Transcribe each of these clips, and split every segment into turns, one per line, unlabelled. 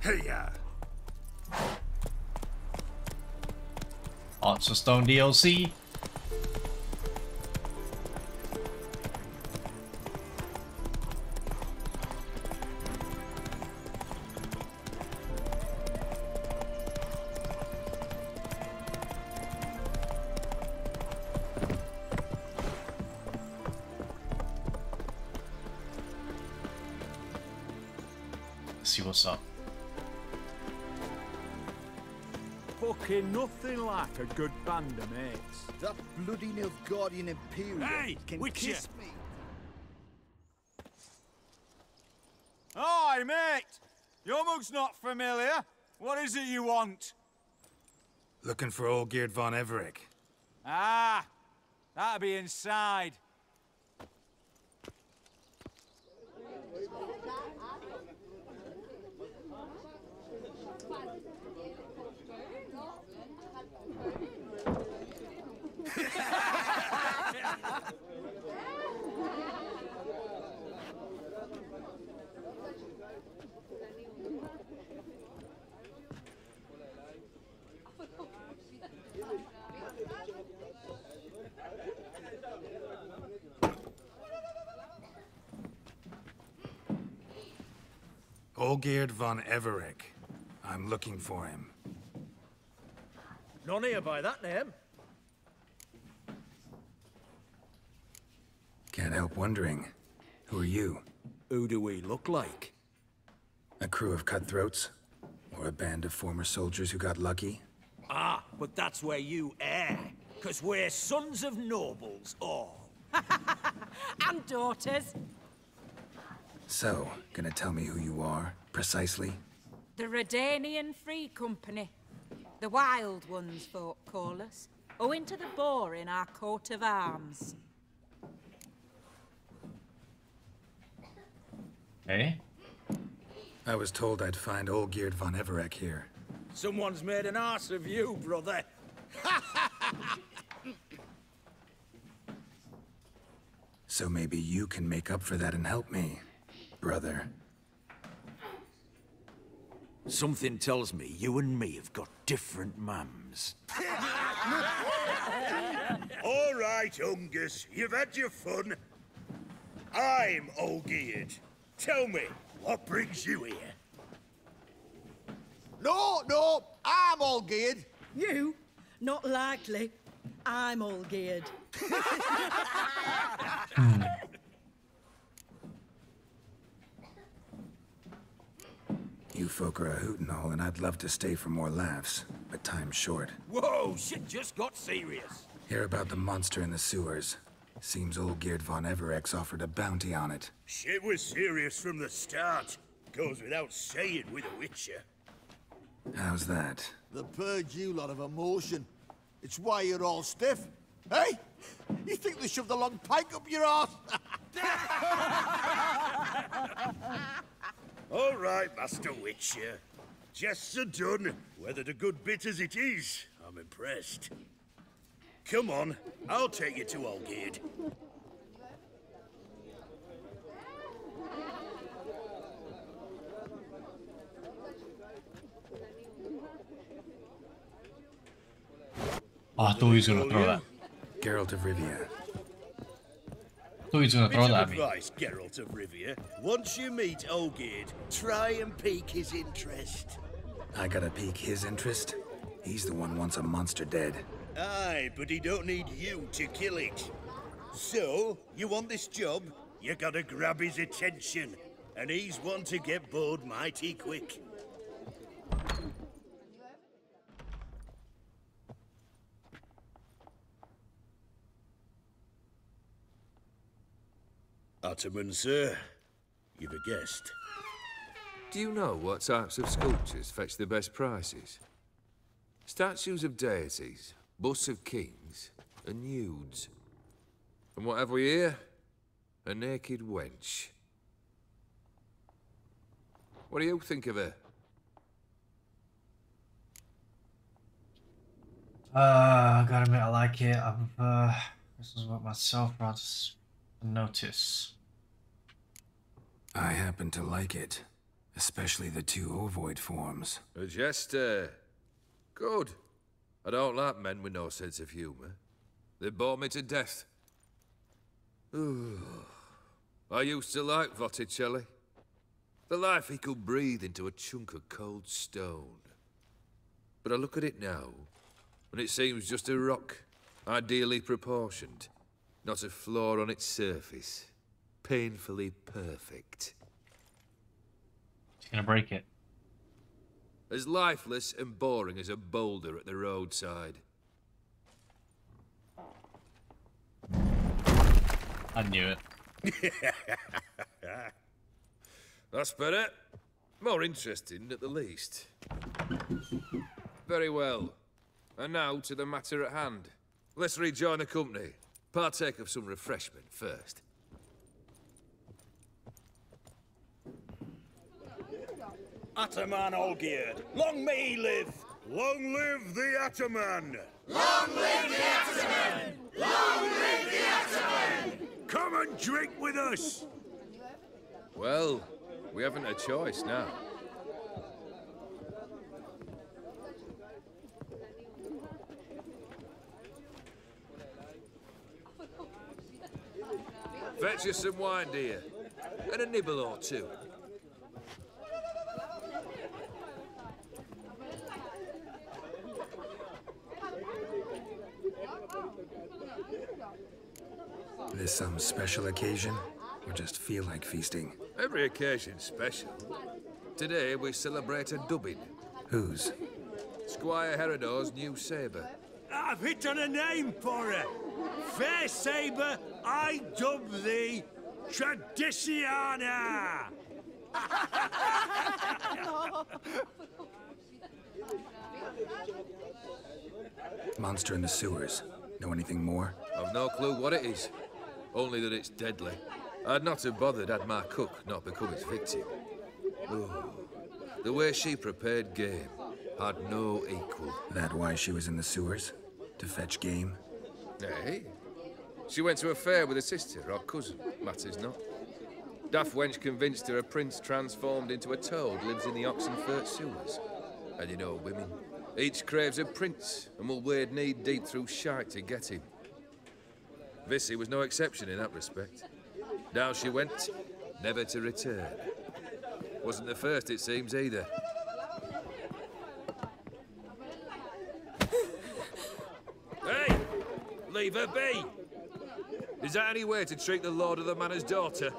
Hey ya.
Hearts of Stone DLC.
Nothing like a good band of mates.
That bloody Nilfgaardian Imperial
Hey,
can
Witcher!
kiss me.
Oi, mate! Your mug's not familiar. What is it you want?
Looking for Olgierd von Everec.
Ah, that'll be inside.
Olgierd von Everec. I'm looking for him.
None here by that name.
Can't help wondering. Who are you?
Who do we look like?
A crew of cutthroats? Or a band of former soldiers who got lucky?
Ah, but that's where you err. Because we're sons of nobles, all.
and daughters.
So, gonna tell me who you are, precisely?
The Redanian Free Company. The Wild Ones, folk call us. Owing to the boar in our coat of arms.
Hey?
I was told I'd find Olgierd von Everec here.
Someone's made an ass of you, brother.
So maybe you can make up for that and help me, brother.
Something tells me you and me have got different mums.
All right, Ungus, you've had your fun. I'm Olgierd. Tell me, what brings you here?
No, no, I'm all geared.
You? Not likely. I'm all
You folk are a hoot and all, and I'd love to stay for more laughs, but time's short.
Whoa, shit just got serious.
Hear about the monster in the sewers. Seems Olgierd von Everec offered a bounty on it.
Shit was serious from the start. Goes without saying with a Witcher.
How's that?
The purge you lot of emotion. It's why you're all stiff. Hey? You think they shoved a long pike up your arse?
All right, Master Witcher. Jests are done. Whether the good bit as it is, I'm impressed. Come on, I'll take you to Olgierd.
Oh, I thought he was gonna throw that.
Geralt of Rivia.
I thought he was gonna throw that at me.
advice, Geralt of Rivia. Once you meet Olgierd, try and pique his interest.
I gotta pique his interest? He's the one wants a monster dead.
Aye, but he don't need you to kill it. So, you want this job? You gotta grab his attention. And he's one to get bored mighty quick. Ataman, sir. You've a guest.
Do you know what types of sculptures fetch the best prices? Statues of deities, busts of kings, and nudes. And what have we here? A naked wench. What do you think of her?
Uh, I gotta admit, I like it. I've, uh, this is what myself brought to notice.
I happen to like it. Especially the two ovoid forms.
A jester. Good. I don't like men with no sense of humour. They bore me to death. I used to like Botticelli. The life he could breathe into a chunk of cold stone. But I look at it now, and it seems just a rock, ideally proportioned. Not a flaw on its surface. Painfully perfect.
She's gonna break it.
As lifeless and boring as a boulder at the roadside.
I knew it.
That's better. More interesting, at the least. Very well. And now to the matter at hand. Let's rejoin the company. Partake of some refreshment first.
Ataman Olgierd, long may he live!
Long live The Ataman. Long live the Ataman! Come and drink with us!
Well, we haven't a choice now. Fetch us some wine, dear. And a nibble or two.
This some special occasion? Or just feel like feasting?
Every occasion's special. Today we celebrate a dubbing.
Whose?
Squire Herodor's new sabre.
I've hit on a name for her. Fair Sabre, I dub thee Tradiciana!
Monster in the sewers. Know anything more?
I've no clue what it is. Only that it's deadly. I'd not have bothered had my cook not become its victim. Ooh. The way she prepared game had no equal.
That why she was in the sewers? To fetch game?
Hey? She went to a fair with a sister or cousin, matters not. Daft wench convinced her a prince transformed into a toad lives in the Oxenfurt sewers. And you know women. Each craves a prince and will wade knee deep through shite to get him. Vissy was no exception in that respect. Down she went, never to return. Wasn't the first, it seems, either. hey! Leave her be! Is that any way to treat the lord of the manor's daughter?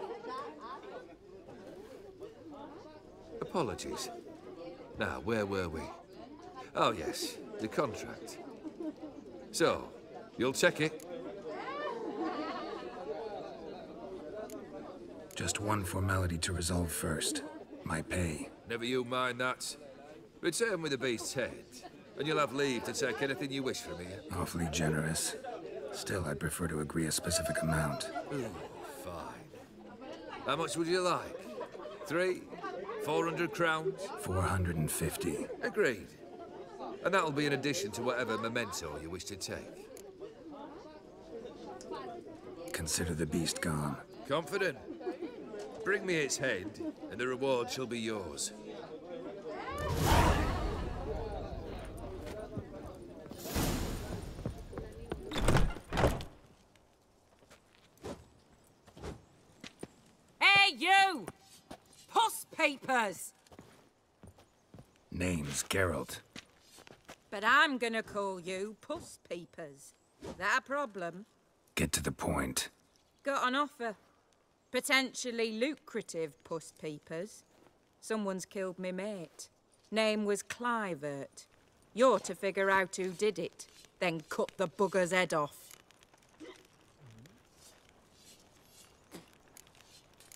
Apologies. Now, where were we? Oh, yes, the contract. So, you'll check it?
Just one formality to resolve first. My pay.
Never you mind that. Return with the beast's head, and you'll have leave to take anything you wish from here.
Awfully generous. Still, I'd prefer to agree a specific amount.
Ooh, fine. How much would you like? Three? Four hundred crowns?
450.
Agreed. And that'll be in addition to whatever memento you wish to take.
Consider the beast gone.
Confident? Bring me its head, and the reward shall be yours.
Hey, you! Puss Peepers!
Name's Geralt.
But I'm gonna call you Puss Peepers. That a problem?
Get to the point.
Got an offer. Potentially lucrative Puss Peepers. Someone's killed me mate. Name was Clivert. You're to figure out who did it, then cut the bugger's head off.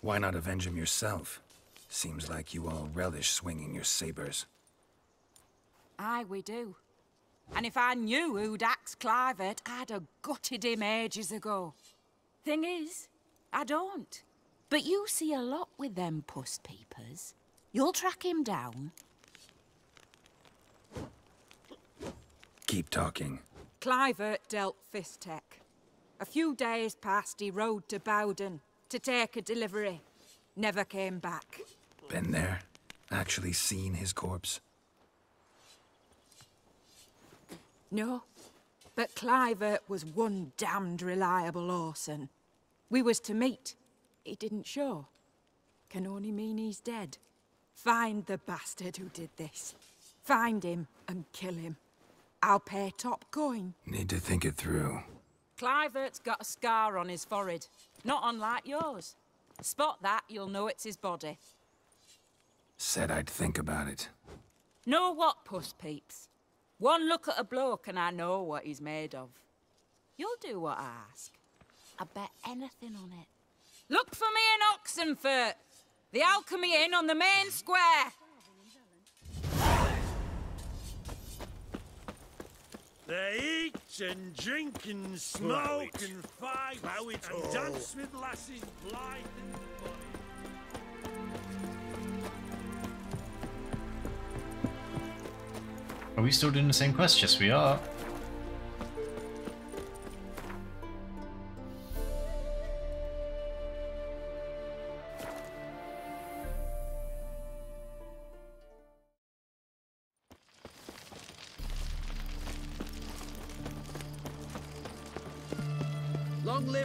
Why not avenge him yourself? Seems like you all relish swinging your sabers.
Aye, we do. And if I knew who'd axed Clivert, I'd have gutted him ages ago. Thing is, I don't. But you see a lot with them puss peepers. You'll track him down.
Keep talking.
Clivert dealt fisstech. A few days past, he rode to Bowden to take a delivery. Never came back.
Been there? Actually seen his corpse?
No, but Clivert was one damned reliable Orson. We was to meet. He didn't show. Can only mean he's dead. Find the bastard who did this. Find him and kill him. I'll pay top coin.
Need to think it through.
Clivert's got a scar on his forehead, not unlike yours. Spot that, you'll know it's his body.
Said I'd think about it.
Know what, puss peeps? One look at a bloke and I know what he's made of. You'll do what I ask. I bet anything on it. Look for me in Oxenfurt! The Alchemy Inn on the main square!
They eat and drink and smoke
it.
and fight
Plough it
and
all.
dance with lasses blithe and bonny.
Are we still doing the same quest? Yes, we are.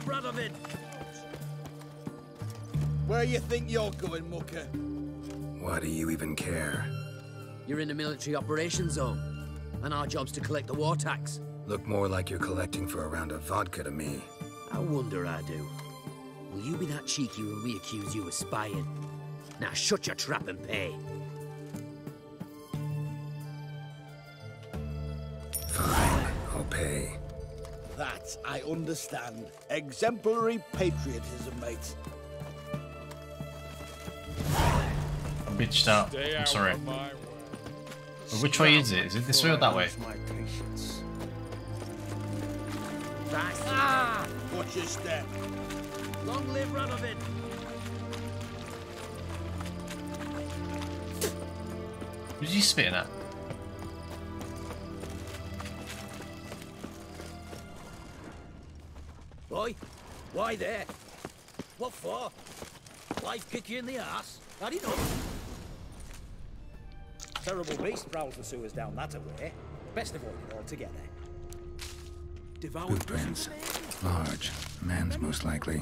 Long live Radovid!
Where you think you're going, mucker?
Why do you even care?
You're in a military operation zone, and our job's to collect the war tax.
Look more like you're collecting for a round of vodka to me.
I wonder I do. Will you be that cheeky when we accuse you of spying? Now shut your trap and pay.
Fine, I'll pay.
That I understand. Exemplary patriotism, mate.
I bitched out. I'm sorry. But which way is it? Is it this way or that way?
My patience.
That's ah!
Watch your step.
Long live Radovid!
Who's he spitting at?
Boy, why there? What for? Life kick you in the ass? Didn't know.
Terrible beast prowls the sewers down that away. Best avoid it altogether.
Devoured
prints. Large. Man's most likely.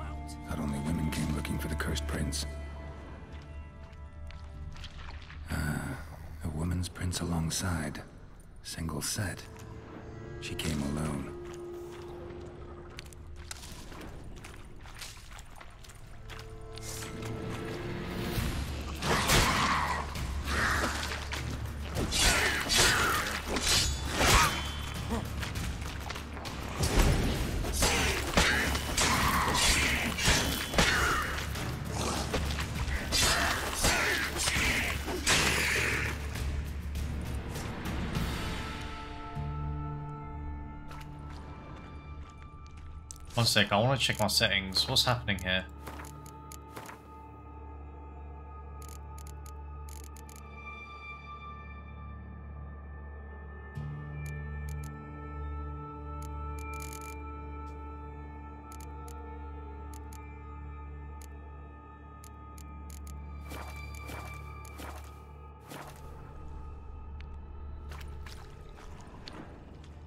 out.
Thought only women came looking for the cursed prince. Ah, a woman's prince alongside. Single set. She came alone.
I want to check my settings. What's happening here?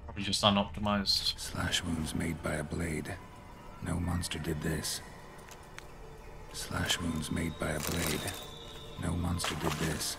Probably just unoptimized.
Slash wounds made by a blade. Monster did this. Slash wounds made by a blade. No monster did this.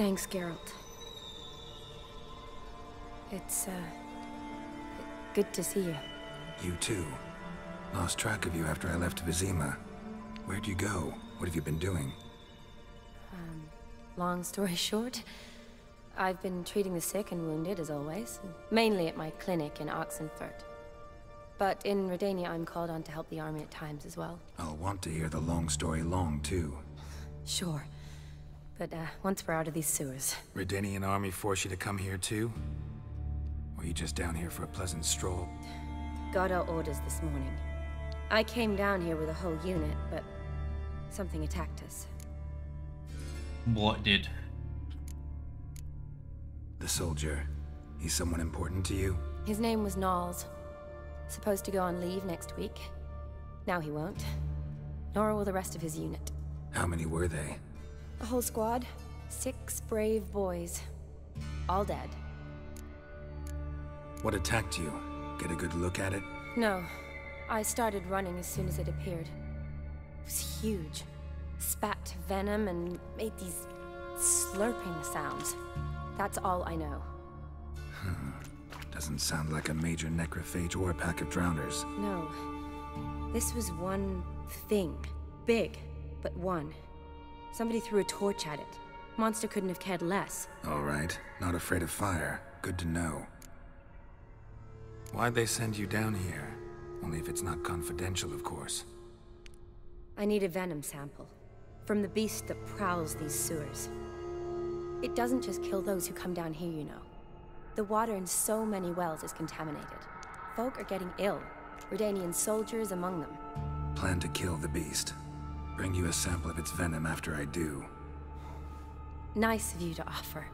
Thanks, Geralt. It's, uh... Good to see you.
You too. Lost track of you after I left Vizima. Where'd you go? What have you been doing?
Um, long story short, I've been treating the sick and wounded, as always. Mainly at my clinic in Oxenfurt. But in Redania, I'm called on to help the army at times as well.
I'll want to hear the long story long, too.
Sure. But, uh, once we're out of these sewers...
Redanian army force you to come here, too? Or you just down here for a pleasant stroll?
Got our orders this morning. I came down here with a whole unit, but... Something attacked us.
What did?
The soldier. He's someone important to you?
His name was Knowles. Supposed to go on leave next week. Now he won't. Nor will the rest of his unit.
How many were they?
A whole squad. Six brave boys. All dead.
What attacked you? Get a good look at it?
No. I started running as soon as it appeared. It was huge. Spat venom and made these slurping sounds. That's all I know.
Hmm. Doesn't sound like a major necrophage or a pack of drowners.
No. This was one thing. Big, but one. Somebody threw a torch at it. Monster couldn't have cared less.
All right. Not afraid of fire. Good to know. Why'd they send you down here? Only if it's not confidential, of course.
I need a venom sample. From the beast that prowls these sewers. It doesn't just kill those who come down here, you know. The water in so many wells is contaminated. Folk are getting ill. Redanian soldiers among them.
Plan to kill the beast. Bring you a sample of its venom after I do.
Nice of you to offer.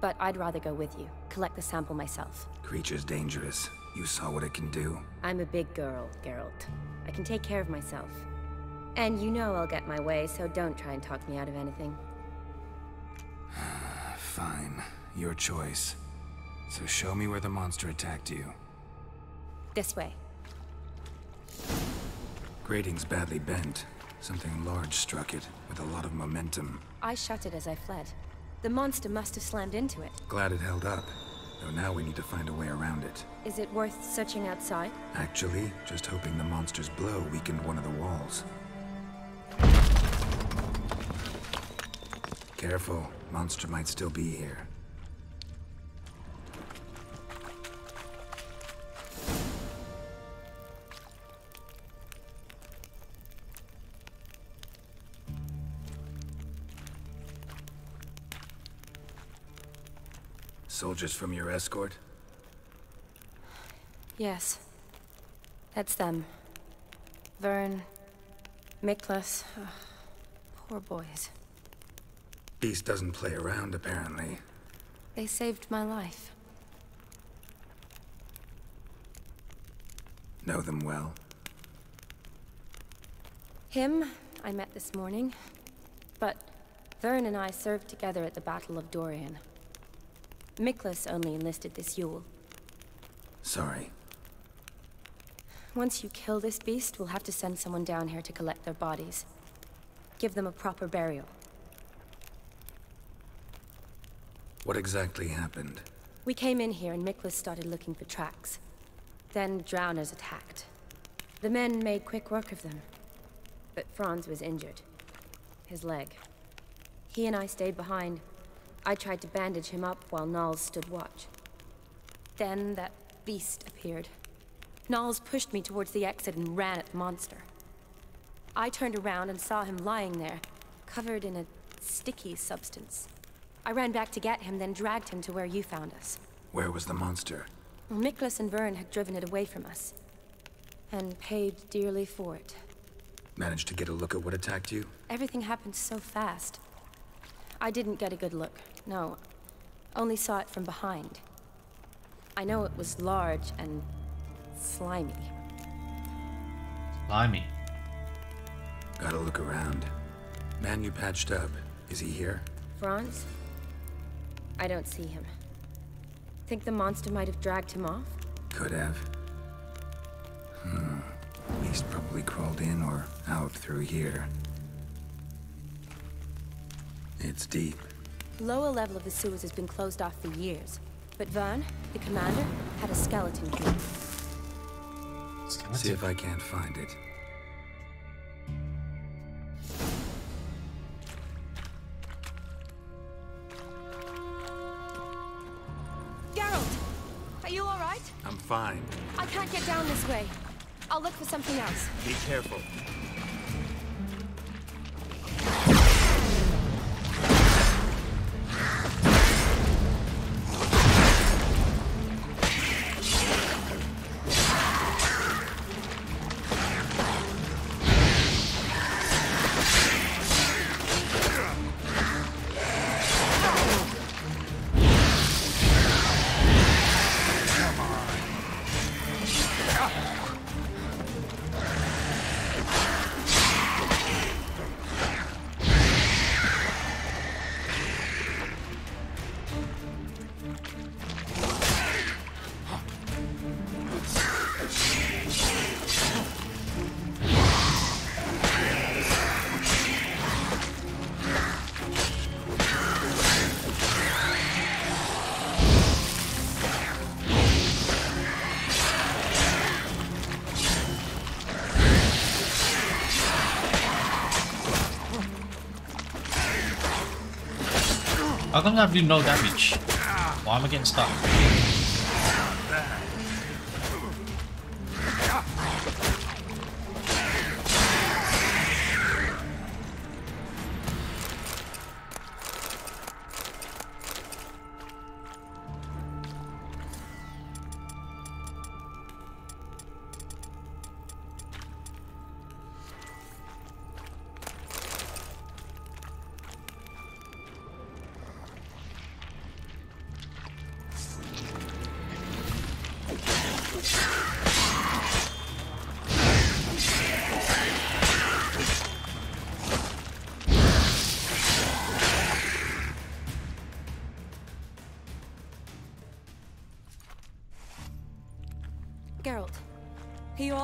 But I'd rather go with you. Collect the sample myself.
Creature's dangerous. You saw what it can do.
I'm a big girl, Geralt. I can take care of myself. And you know I'll get my way, so don't try and talk me out of anything.
Fine. Your choice. So show me where the monster attacked you.
This way.
Grating's badly bent. Something large struck it, with a lot of momentum.
I shut it as I fled. The monster must have slammed into it.
Glad it held up. Though now we need to find a way around it.
Is it worth searching outside?
Actually, just hoping the monster's blow weakened one of the walls. Careful. Monster might still be here. Soldiers from your escort?
Yes. That's them. Vern, Miklas. Oh, poor boys.
Beast doesn't play around, apparently.
They saved my life.
Know them well?
Him, I met this morning. But Vern and I served together at the Battle of Dorian. Miklas only enlisted this Yule.
Sorry.
Once you kill this beast, we'll have to send someone down here to collect their bodies. Give them a proper burial.
What exactly happened?
We came in here and Miklas started looking for tracks. Then drowners attacked. The men made quick work of them. But Franz was injured. His leg. He and I stayed behind. I tried to bandage him up while Knowles stood watch. Then that beast appeared. Knowles pushed me towards the exit and ran at the monster. I turned around and saw him lying there, covered in a sticky substance. I ran back to get him, then dragged him to where you found us.
Where was the monster?
Well, Miklas and Vern had driven it away from us. And paid dearly for it.
Managed to get a look at what attacked you?
Everything happened so fast. I didn't get a good look, no. Only saw it from behind. I know it was large and slimy.
Slimy.
Gotta look around. Man you patched up. Is he here?
Franz? I don't see him. Think the monster might have dragged him off?
Could have. Hmm. We beast probably crawled in or out through here. It's deep.
Lower level of the sewers has been closed off for years. But Vern, the commander, had a skeleton key.
See if I can't find it.
Geralt! Are you alright?
I'm fine.
I can't get down this way. I'll look for something else.
Be careful.
How come I do no damage? Why am I getting stuck?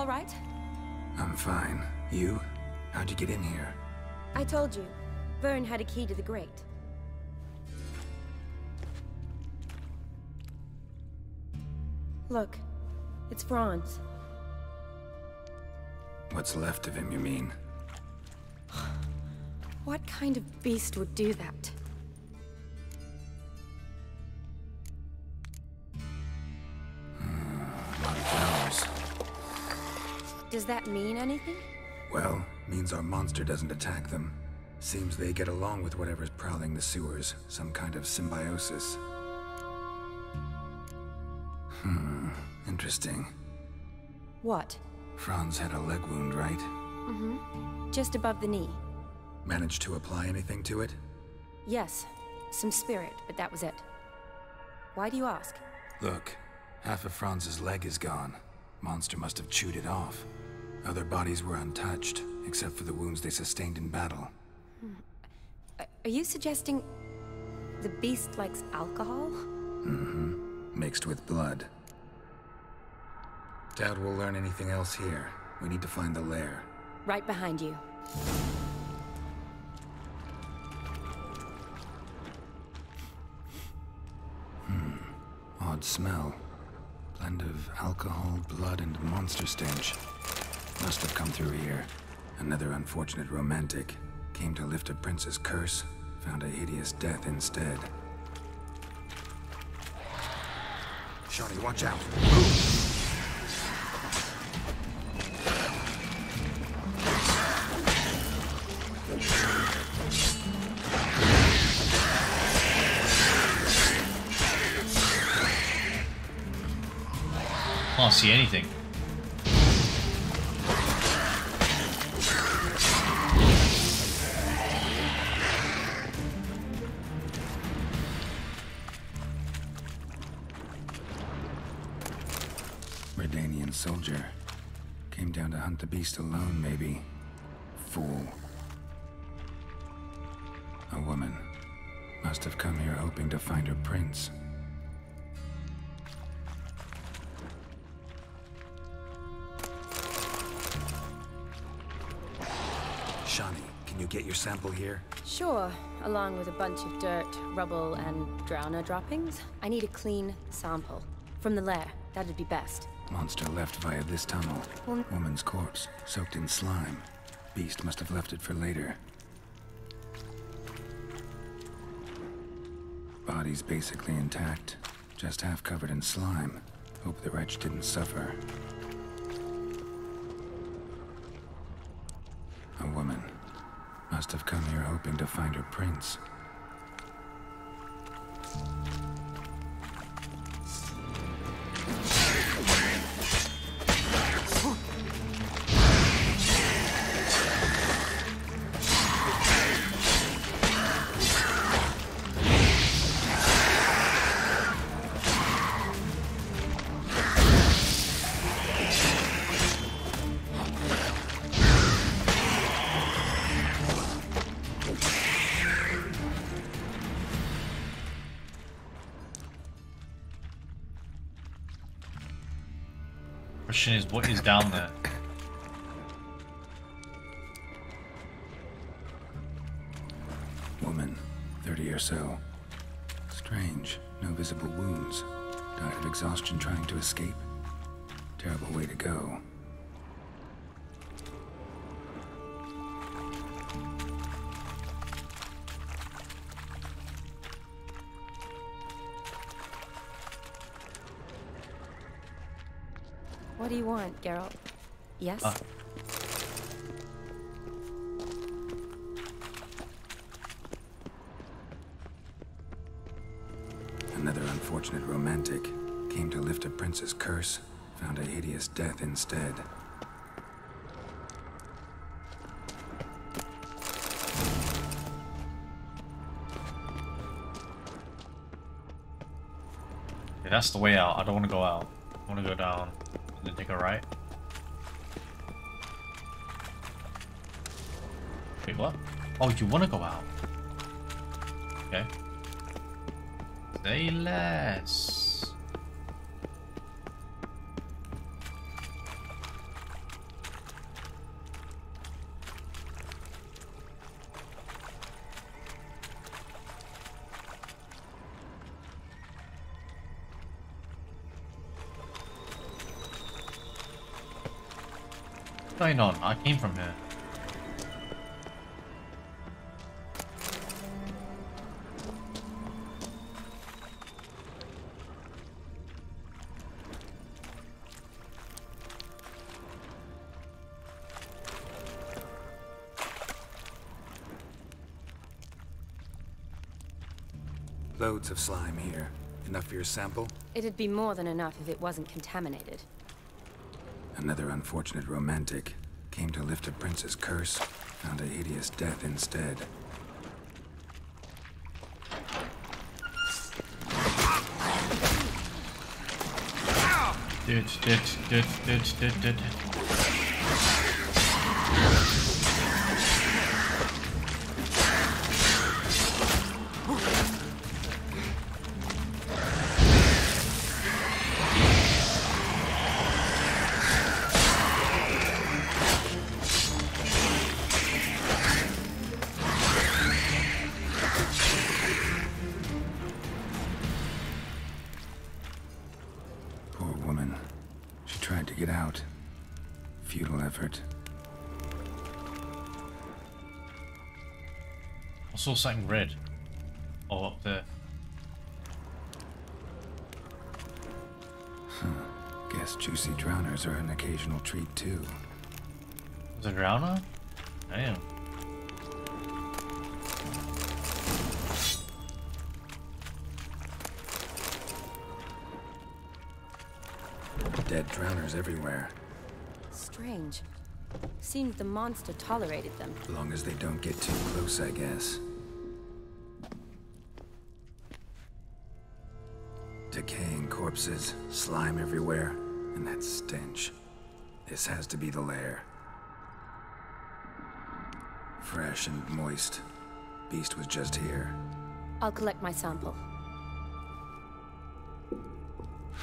Alright?
I'm fine. You? How'd you get in here?
I told you, Vern had a key to the grate. Look, it's Franz.
What's left of him, you mean?
What kind of beast would do that? Does that mean anything?
Well, means our monster doesn't attack them. Seems they get along with whatever's prowling the sewers. Some kind of symbiosis. Hmm, interesting.
What?
Franz had a leg wound, right?
Mm-hmm. Just above the knee.
Managed to apply anything to it?
Yes, some spirit, but that was it. Why do you ask?
Look, half of Franz's leg is gone. Monster must have chewed it off. Other bodies were untouched, except for the wounds they sustained in battle.
A- Are you suggesting the beast likes alcohol?
Mm-hmm. Mixed with blood. Doubt we'll learn anything else here. We need to find the lair.
Right behind you. Hmm.
Odd smell. Blend of alcohol, blood, and monster stench. Must have come through here. Another unfortunate romantic. Came to lift a prince's curse, found a hideous death instead. Shani, watch out.
Can't see anything.
Soldier. Came down to hunt the beast alone, maybe. Fool. A woman. Must have come here hoping to find her prince. Shani, can you get your sample here?
Sure, along with a bunch of dirt, rubble, and drowner droppings. I need a clean sample. From the lair, that'd be best.
Monster left via this tunnel. Woman's corpse, soaked in slime. Beast must have left it for later. Body's basically intact, just half covered in slime. Hope the wretch didn't suffer. A woman. Must have come here hoping to find her prince.
What is down there?
Geralt? Yes?
Ah.
Another unfortunate romantic. Came to lift a prince's curse. Found a hideous death instead.
Yeah, that's the way out. I don't want to go out. I want to go down and then take a right. Wait, what? Oh, you want to go out? Okay. Say less. What's going on? I came from here.
Loads of slime here. Enough for your sample?
It'd be more than enough if it wasn't contaminated.
Another unfortunate romantic. Came to lift a prince's curse. Found a hideous death instead.
Dude, dude, dude, dude, dude, dude. Saw something red. Oh, up there.
Guess juicy drowners are an occasional treat too.
Was it a drowner? Damn.
Dead drowners everywhere.
Strange. Seems the monster tolerated them.
As long as they don't get too close, I guess. Corpses, slime everywhere, and that stench. This has to be the lair. Fresh and moist. Beast was just here.
I'll collect my sample.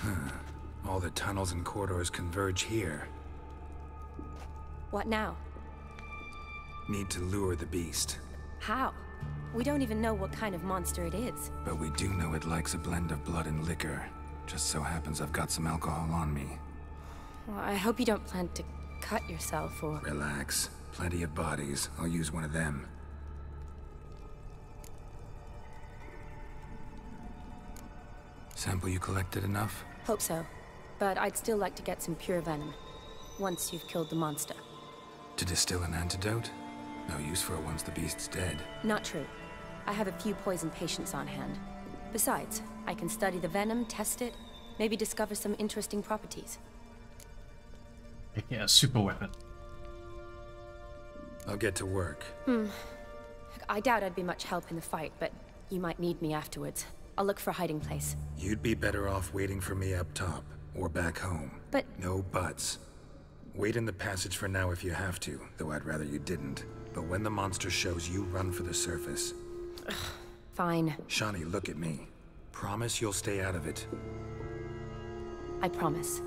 All the tunnels and corridors converge here.
What now?
Need to lure the beast.
How? We don't even know what kind of monster it is.
But we do know it likes a blend of blood and liquor. Just so happens I've got some alcohol on me.
Well, I hope you don't plan to cut yourself or...
Relax. Plenty of bodies. I'll use one of them. Sample you collected enough?
Hope so. But I'd still like to get some pure venom. Once you've killed the monster.
To distill an antidote? No use for it once the beast's dead.
Not true. I have a few poison patients on hand. Besides, I can study the venom, test it, maybe discover some interesting properties.
Make it a super weapon.
I'll get to work.
Hmm. I doubt I'd be much help in the fight, but you might need me afterwards. I'll look for a hiding place.
You'd be better off waiting for me up top, or back home.
But...
No buts. Wait in the passage for now if you have to, though I'd rather you didn't. But when the monster shows, you run for the surface.
Fine.
Shani, look at me. Promise you'll stay out of it.
I promise.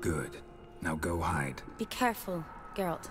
Good. Now go hide.
Be careful, Geralt.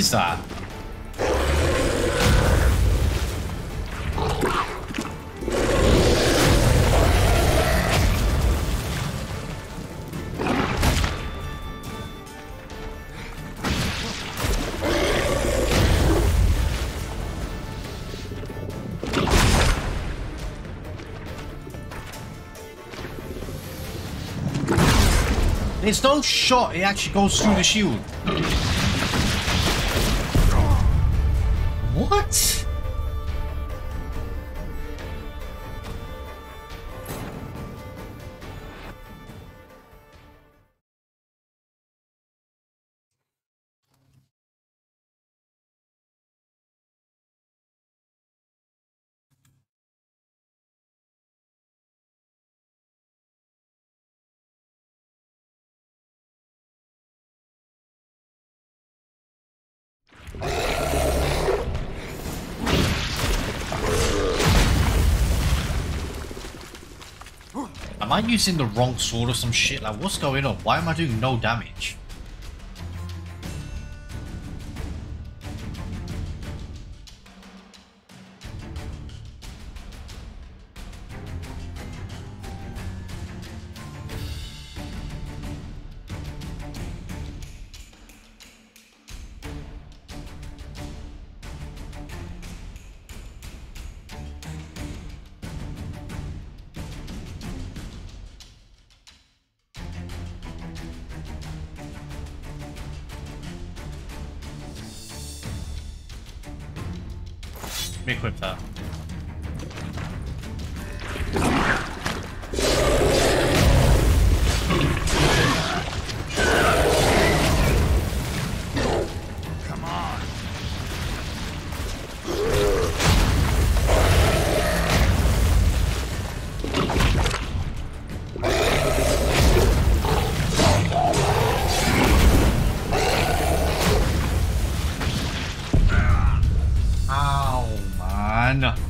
Uh. There's that? It's no shot, it actually goes through the shield. Am I using the wrong sword or some shit? Like, what's going on? Why am I doing no damage? Man. Good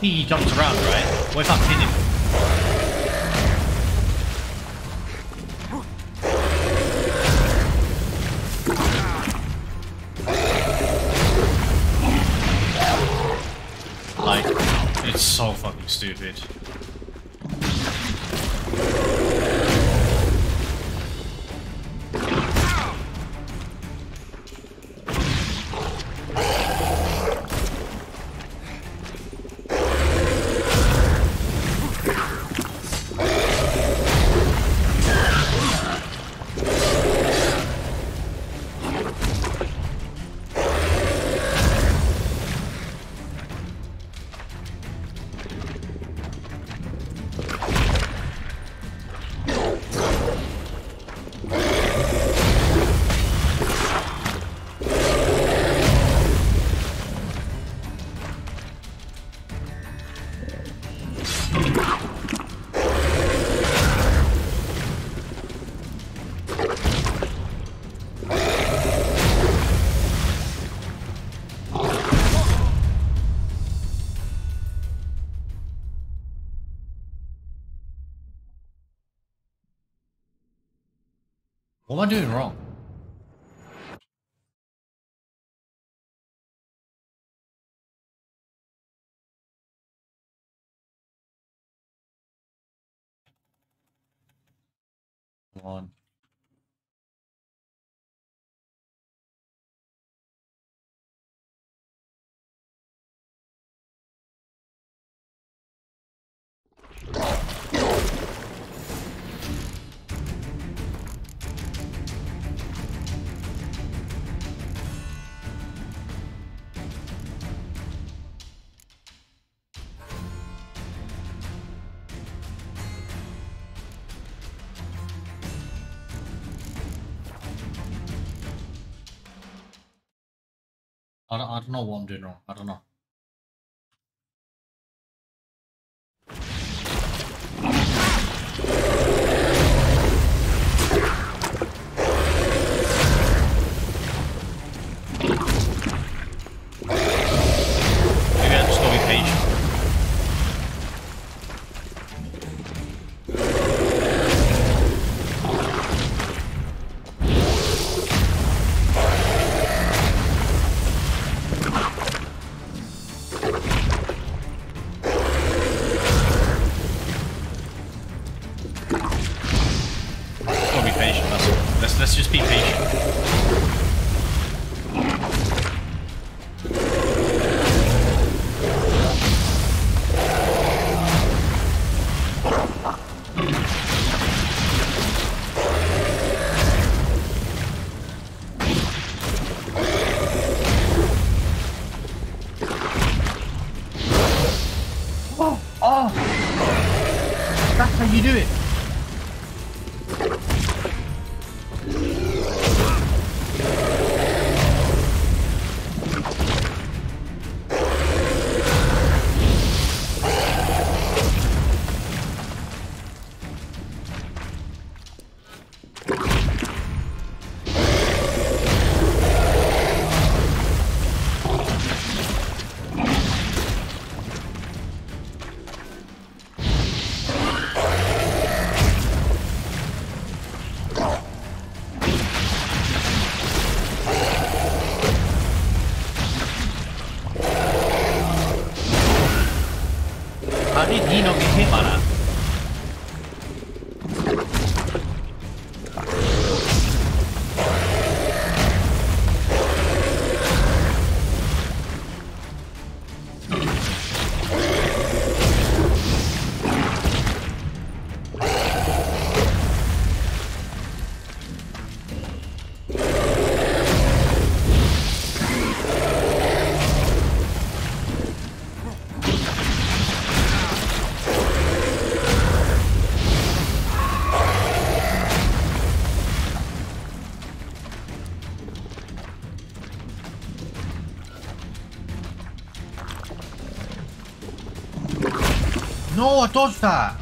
he jumps around, right? What if I pin him? Like, it's so fucking stupid. I doing wrong? I don't, I don't know what I'm doing wrong. I don't know. No, I dodged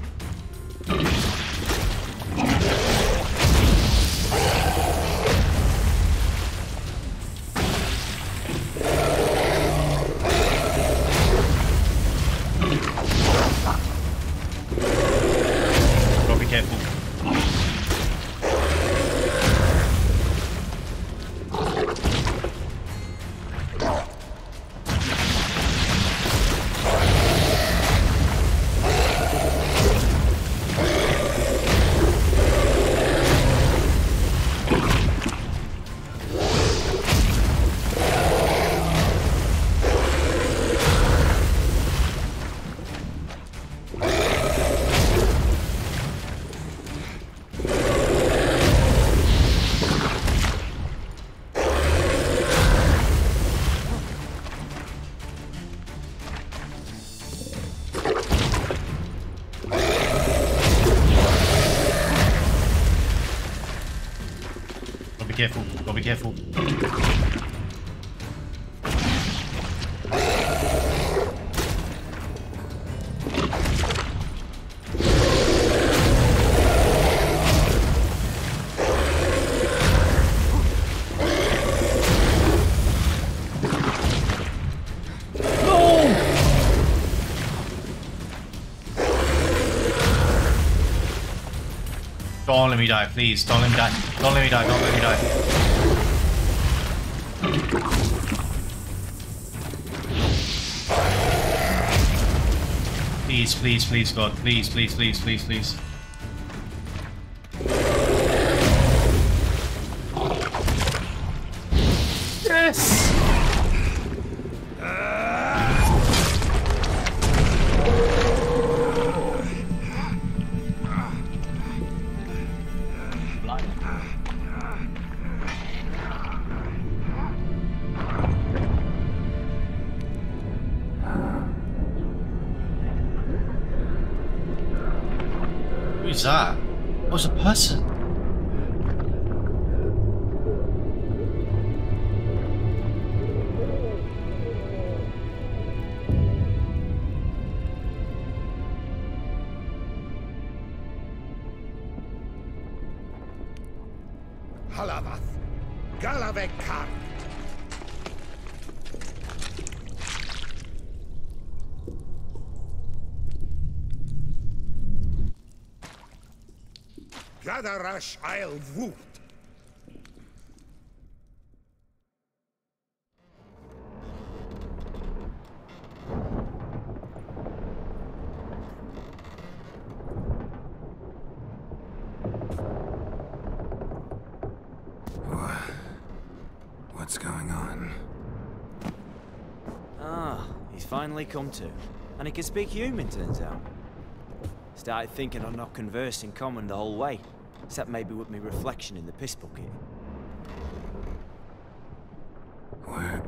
let me die, please. Don't let me die. Don't let me die. Don't let me die. Please, please, please, God. Please, please, please, please, please.
Gadarash Isle Woot.
What's going on?
Ah, he's finally come to. And he can speak human, turns out. Started thinking I'd not conversed in common the whole way, except maybe with me reflection in the piss bucket.
Where...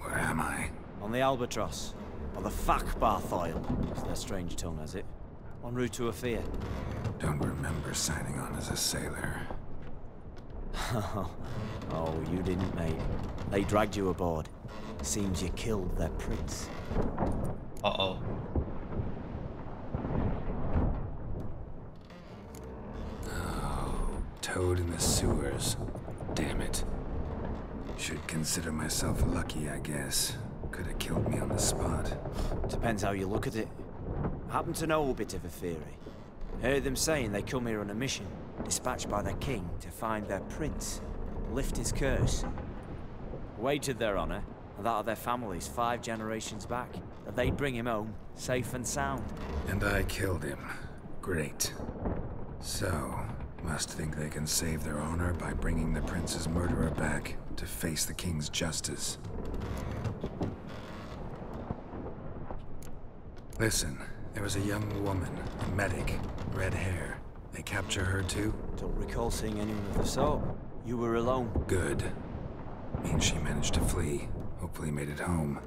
where am I?
On the Albatross, or the Fakbarthoil, as their strange tongue has it, en route to Ofir.
Don't remember signing on as a sailor.
oh, you didn't, mate. They dragged you aboard. Seems you killed their prince.
Uh-oh.
Oh, toad in the sewers. Damn it. Should consider myself lucky, I guess. Could have killed me on the spot.
Depends how you look at it. I happen to know a bit of Ofieri. Heard them saying they come here on a mission, dispatched by their king to find their prince, lift his curse. Wagered their honor, and that of their families five generations back, that they'd bring him home, safe and sound.
And I killed him. Great. So, must think they can save their honor by bringing the prince's murderer back to face the king's justice. Listen, there was a young woman, a medic, red hair. They capture her too?
Don't recall seeing anyone of the sort. You were alone.
Good. Means she managed to flee. Hopefully made it home.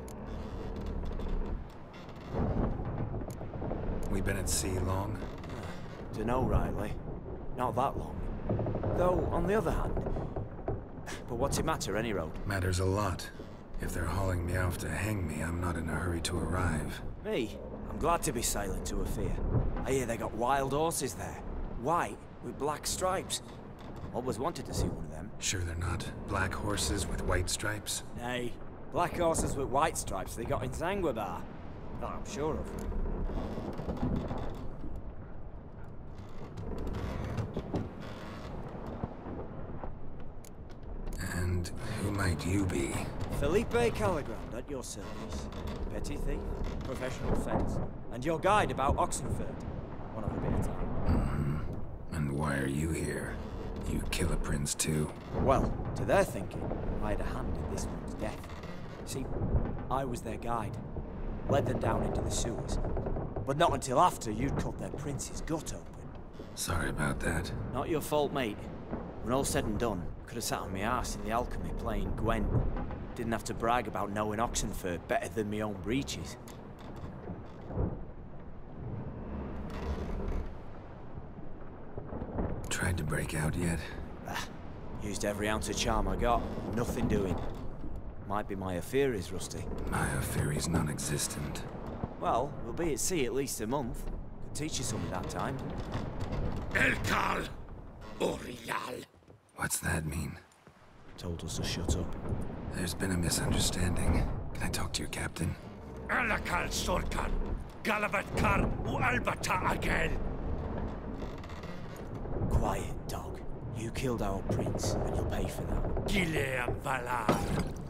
We been at sea long?
Dunno rightly. Not that long. Though, on the other hand... But what's it matter, any road?
Matters a lot. If they're hauling me off to hang me, I'm not in a hurry to arrive.
Me? I'm glad to be sailing to Ofir. I hear they got wild horses there. White, with black stripes. Always wanted to see one of them.
Sure they're not black horses with white stripes?
Nay, black horses with white stripes they got in Zangvebar. That I'm sure of.
And who might you be?
Felipe Caligrand at your service. Petty thief, professional fence, and your guide about Oxenfurt. One of a bit of time.
Mm-hmm. And why are you here? You kill a prince too?
Well, to their thinking, I had a hand in this one's death. See, I was their guide. Led them down into the sewers. But not until after you'd cut their prince's gut open.
Sorry about that.
Not your fault, mate. When all said and done, could have sat on my ass in the alchemy playing Gwent. Didn't have to brag about knowing Oxenfurt better than my own breeches.
Tried to break out yet?
Ah, used every ounce of charm I got. Nothing doing. Might be my Ofieri rusty.
My Ofieri non-existent.
Well, we'll be at sea at least a month. Could teach you something that time.
Elkal! Orial!
What's that mean?
Told us to shut up.
There's been a misunderstanding. Can I talk to your captain?
Alakal Sorkan! Galavat Kar u Albata Agel!
Quiet, dog. You killed our prince, and you'll pay for that.
Gileam Valar!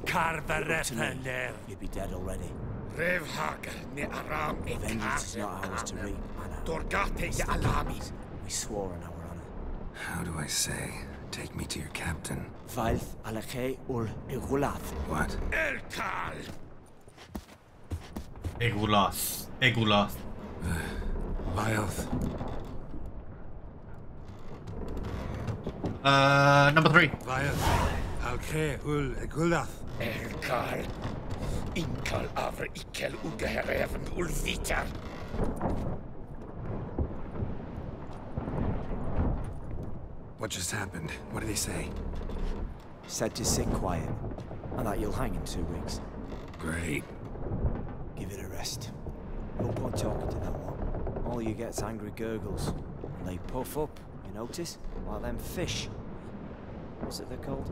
Karvarethaner!
You'd be dead already.
Revhagar ni Aram e
Vengeance is not ours to reap, Anna.
Dorgate ya Alamis!
We swore on our honor.
How do I say? Take me to your captain.
Valth Alakhe ul Igulath.
What?
Elkal!
Egulath. Egulath.
Vilth.
Uh, number three.
Vilth. Alkhe ul Egulath. Elkal. Inkal avr ikel ugehereven ulvitar.
What just happened? What did he say?
Said to sit quiet, and that you'll hang in two weeks.
Great.
Give it a rest. No point talking to that one. All you get's angry gurgles. And they puff up, you notice? Like them fish. What's it they're called?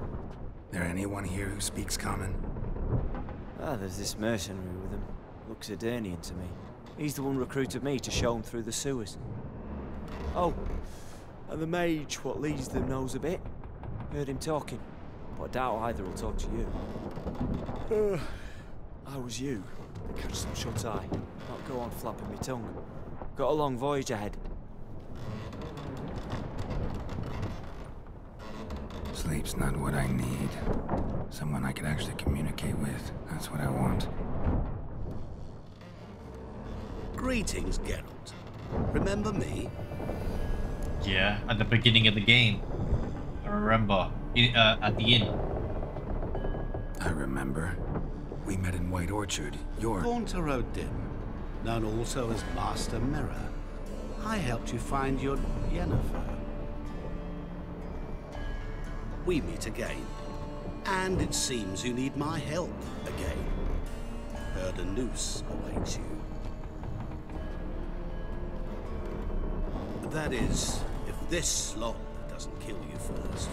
There anyone here who speaks common?
Ah, there's this mercenary with him. Looks Aedirnian to me. He's the one recruited me to show him through the sewers. Oh, and the mage what leads them knows a bit. Heard him talking, but I doubt either will talk to you. Uh, I was you. Catch some shut eye. Not go on flapping my tongue. Got a long voyage ahead.
Sleep's not what I need. Someone I could actually communicate with. That's what I want.
Greetings, Geralt. Remember me?
Yeah, at the beginning of the game. I remember. Uh, at the inn.
I remember. We met in White Orchard. You're...
Gaunter O'Dim, known also as Master Mirror. I helped you find your Yennefer. We meet again. And it seems you need my help again. Heard a noose awaits you. That is, if this slop doesn't kill you first.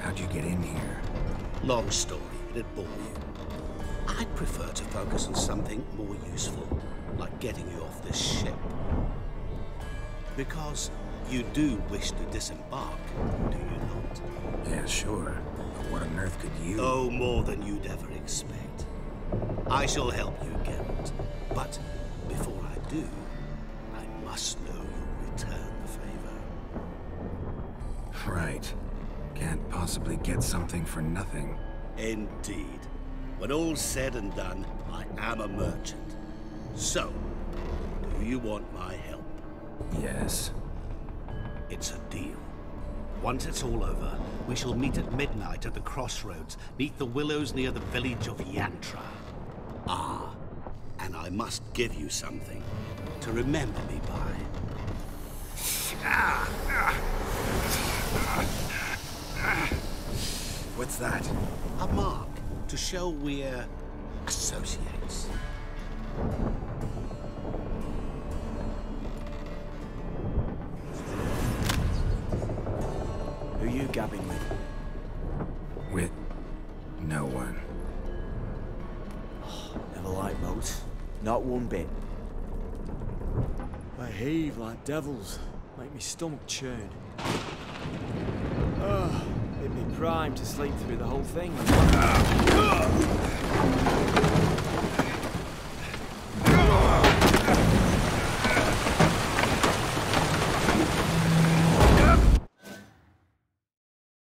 How'd you get in here?
Long story, it'd bore you. I'd prefer to focus on something more useful, like getting you off this ship. Because you do wish to disembark, do you not?
Yeah, sure. But what on earth could you...
Oh, more than you'd ever expect. I shall help you, Geralt. But before I do, I must know you'll return the favor.
Right. Can't possibly get something for nothing.
Indeed. When all's said and done, I am a merchant. So, do you want my help?
Yes.
It's a deal. Once it's all over, we shall meet at midnight at the crossroads, neath the willows near the village of Yantra. Ah, and I must give you something to remember me by.
What's that?
A mark to show we're associates.
Who you gabbing with?
With no one.
Oh, never liked moats. Not one bit. They heave like devils. Make me stomach churn. Oh, it'd be prime to sleep through the whole thing.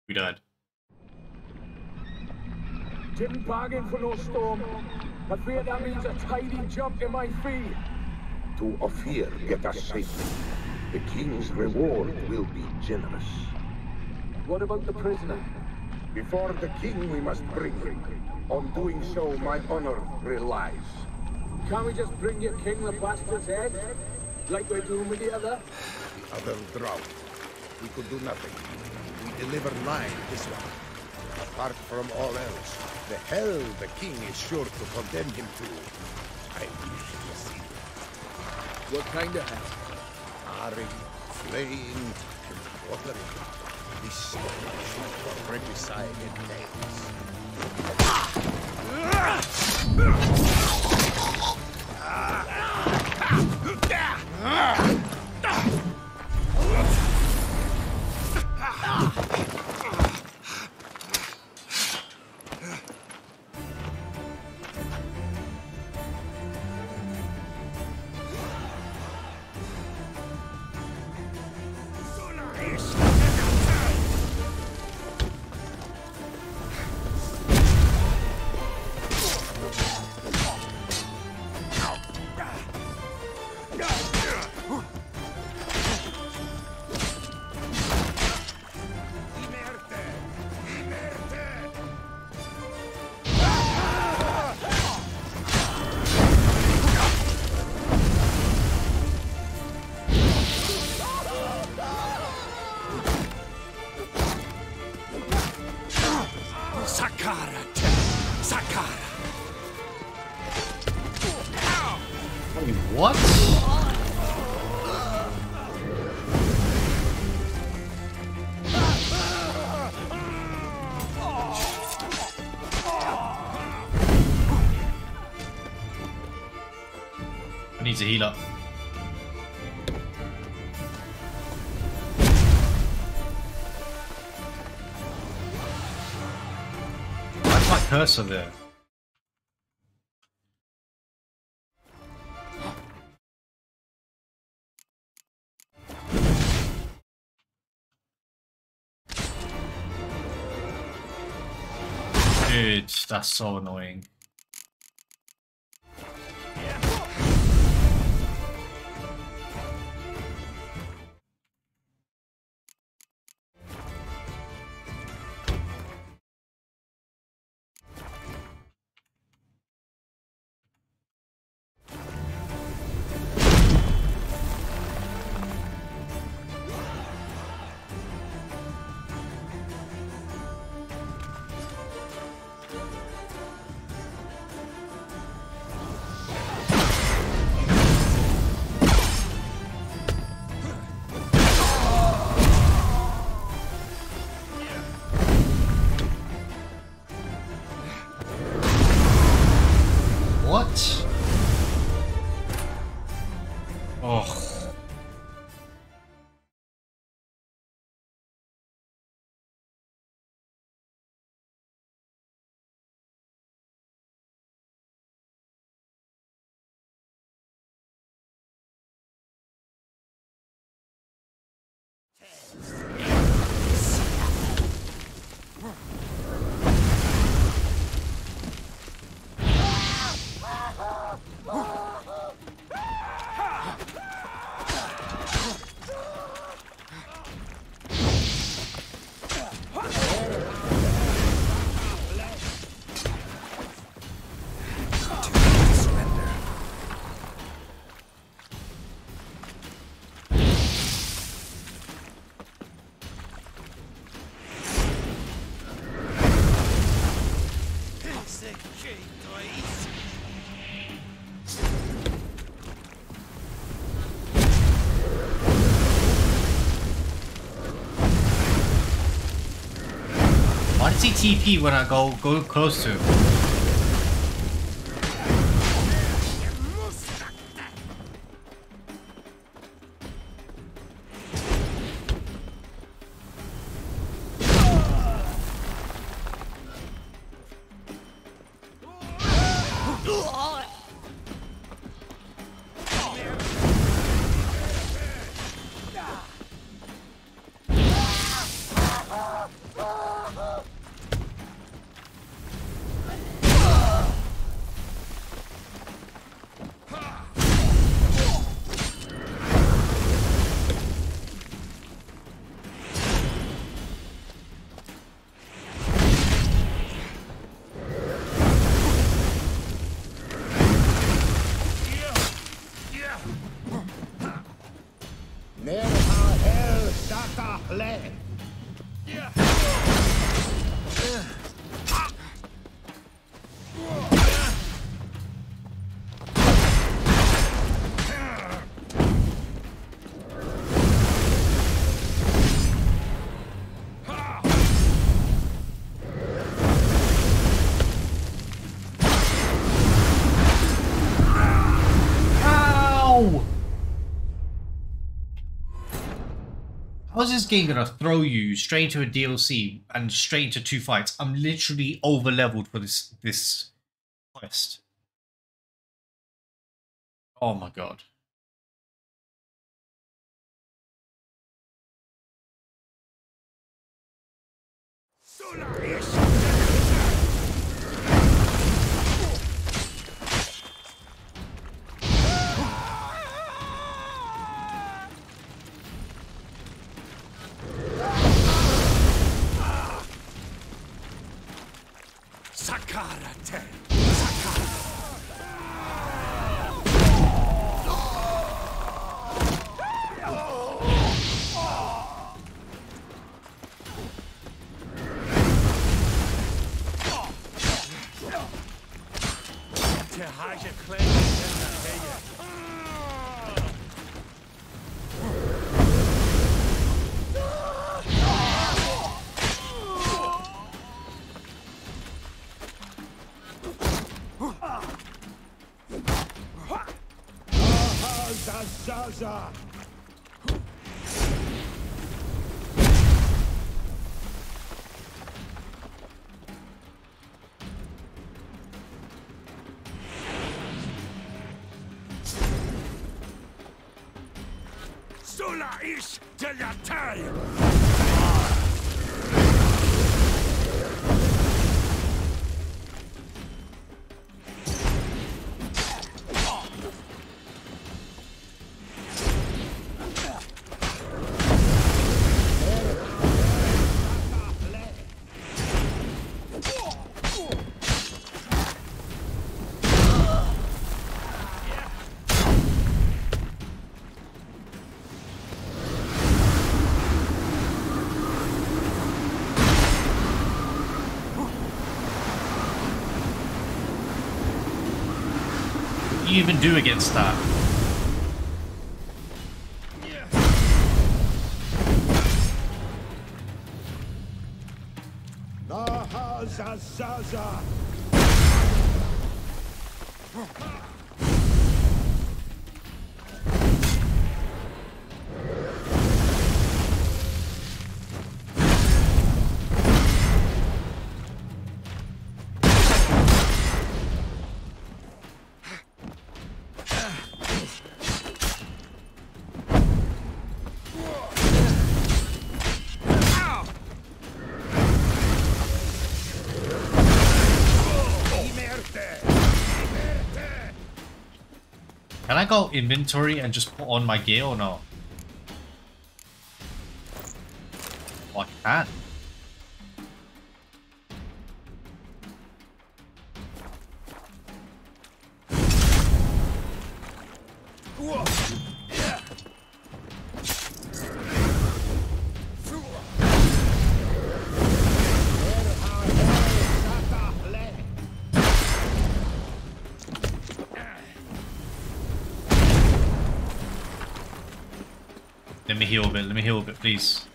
We died.
Didn't bargain for no storm. I fear that means a tidy jump in my fee.
To Ofir get us safely. The king's reward will be generous.
What about the prisoner?
Before the king we must bring him. On doing so, my honor relies.
Can't we just bring your king the bastard's head? Like we're doing with the other?
The other drowned. We could do nothing. We deliver nine this one. Apart from all else, the hell the king is sure to condemn him to. I wish to see it.
What kind of hell?
Harring, flaying, and watering. This story should prophesy in names.
Sakara!
I need to heal up. My cursor there? Dude, that's so annoying. TP when I go go close to How is this game gonna throw you straight into a DLC and straight into two fights? I'm literally over leveled for this this quest. Oh my god.
Sakarate. Tehaja clay.
Zaza!
Sula
is the Latarium! Even do against that? I go inventory and just put on my gear or no? Please.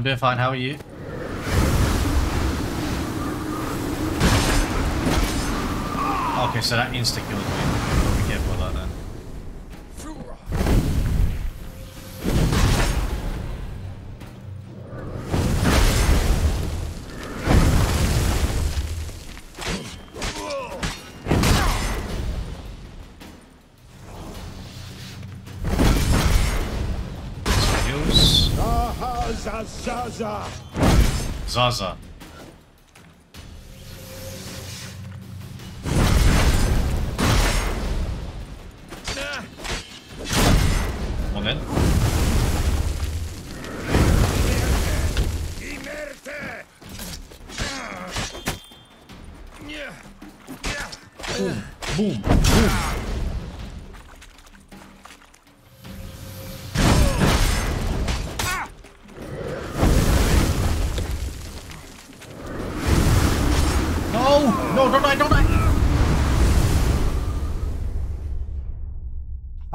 I'm doing fine. How are you? Okay, so that insta kills me.
Zazaza!
Zaza.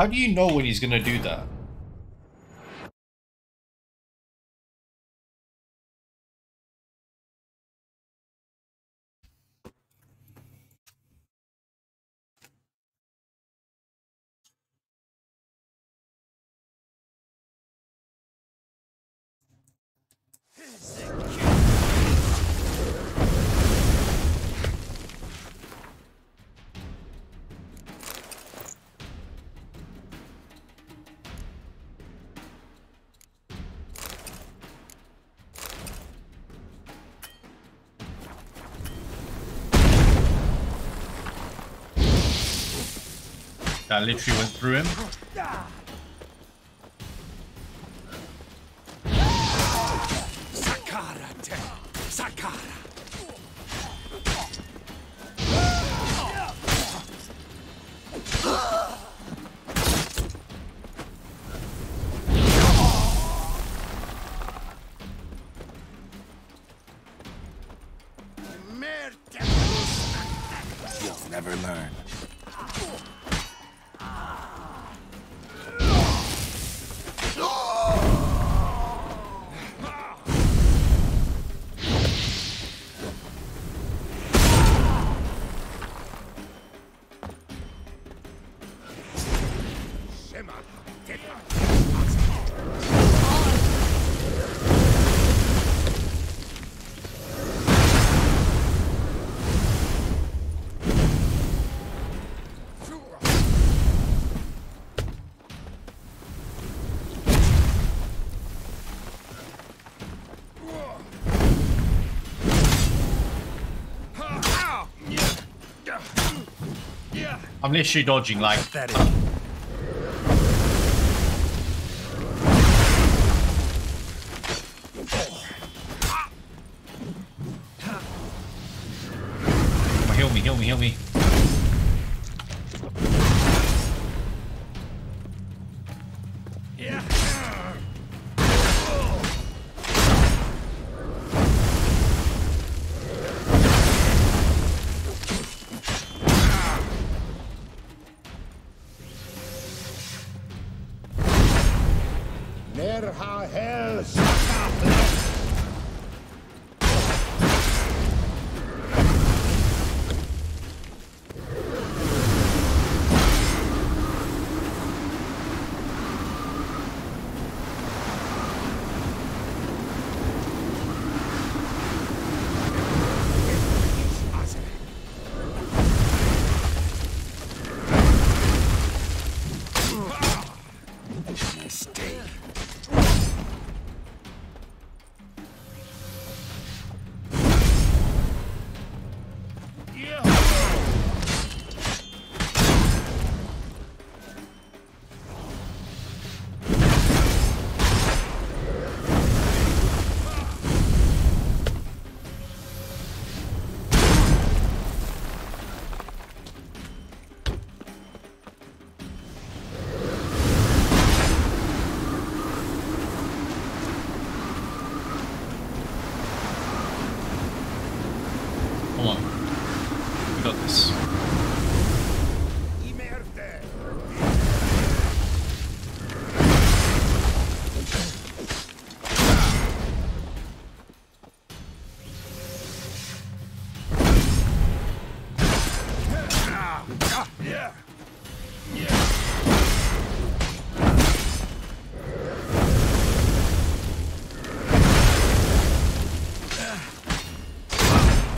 How do you know when he's gonna do that? That literally went through him.
Sakara! Sakara!
You'll
I'm literally dodging like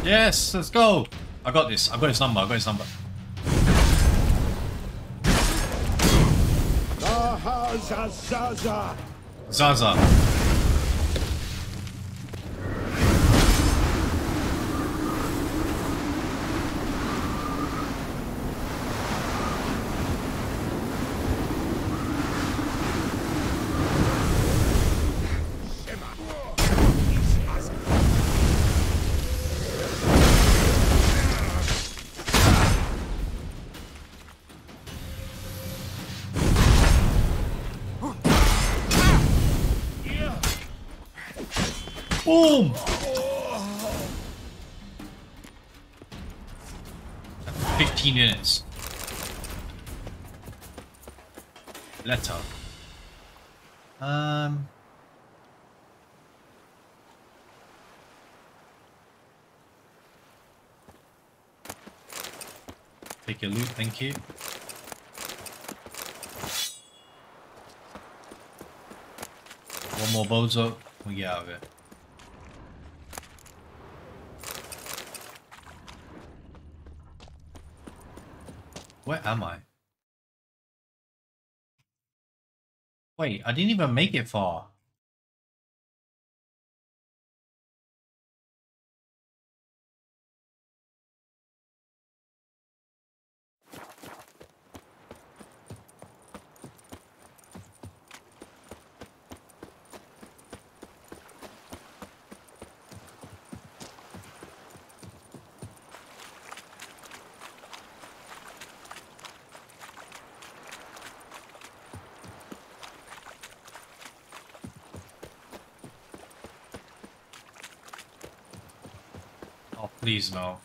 Yes, let's go. I got this. I've got his number. I've got his number.
Zaza!
Zaza. Take your loot, thank you. One more bozo, we get out of it. Where am I? Wait, I didn't even make it far. Oh,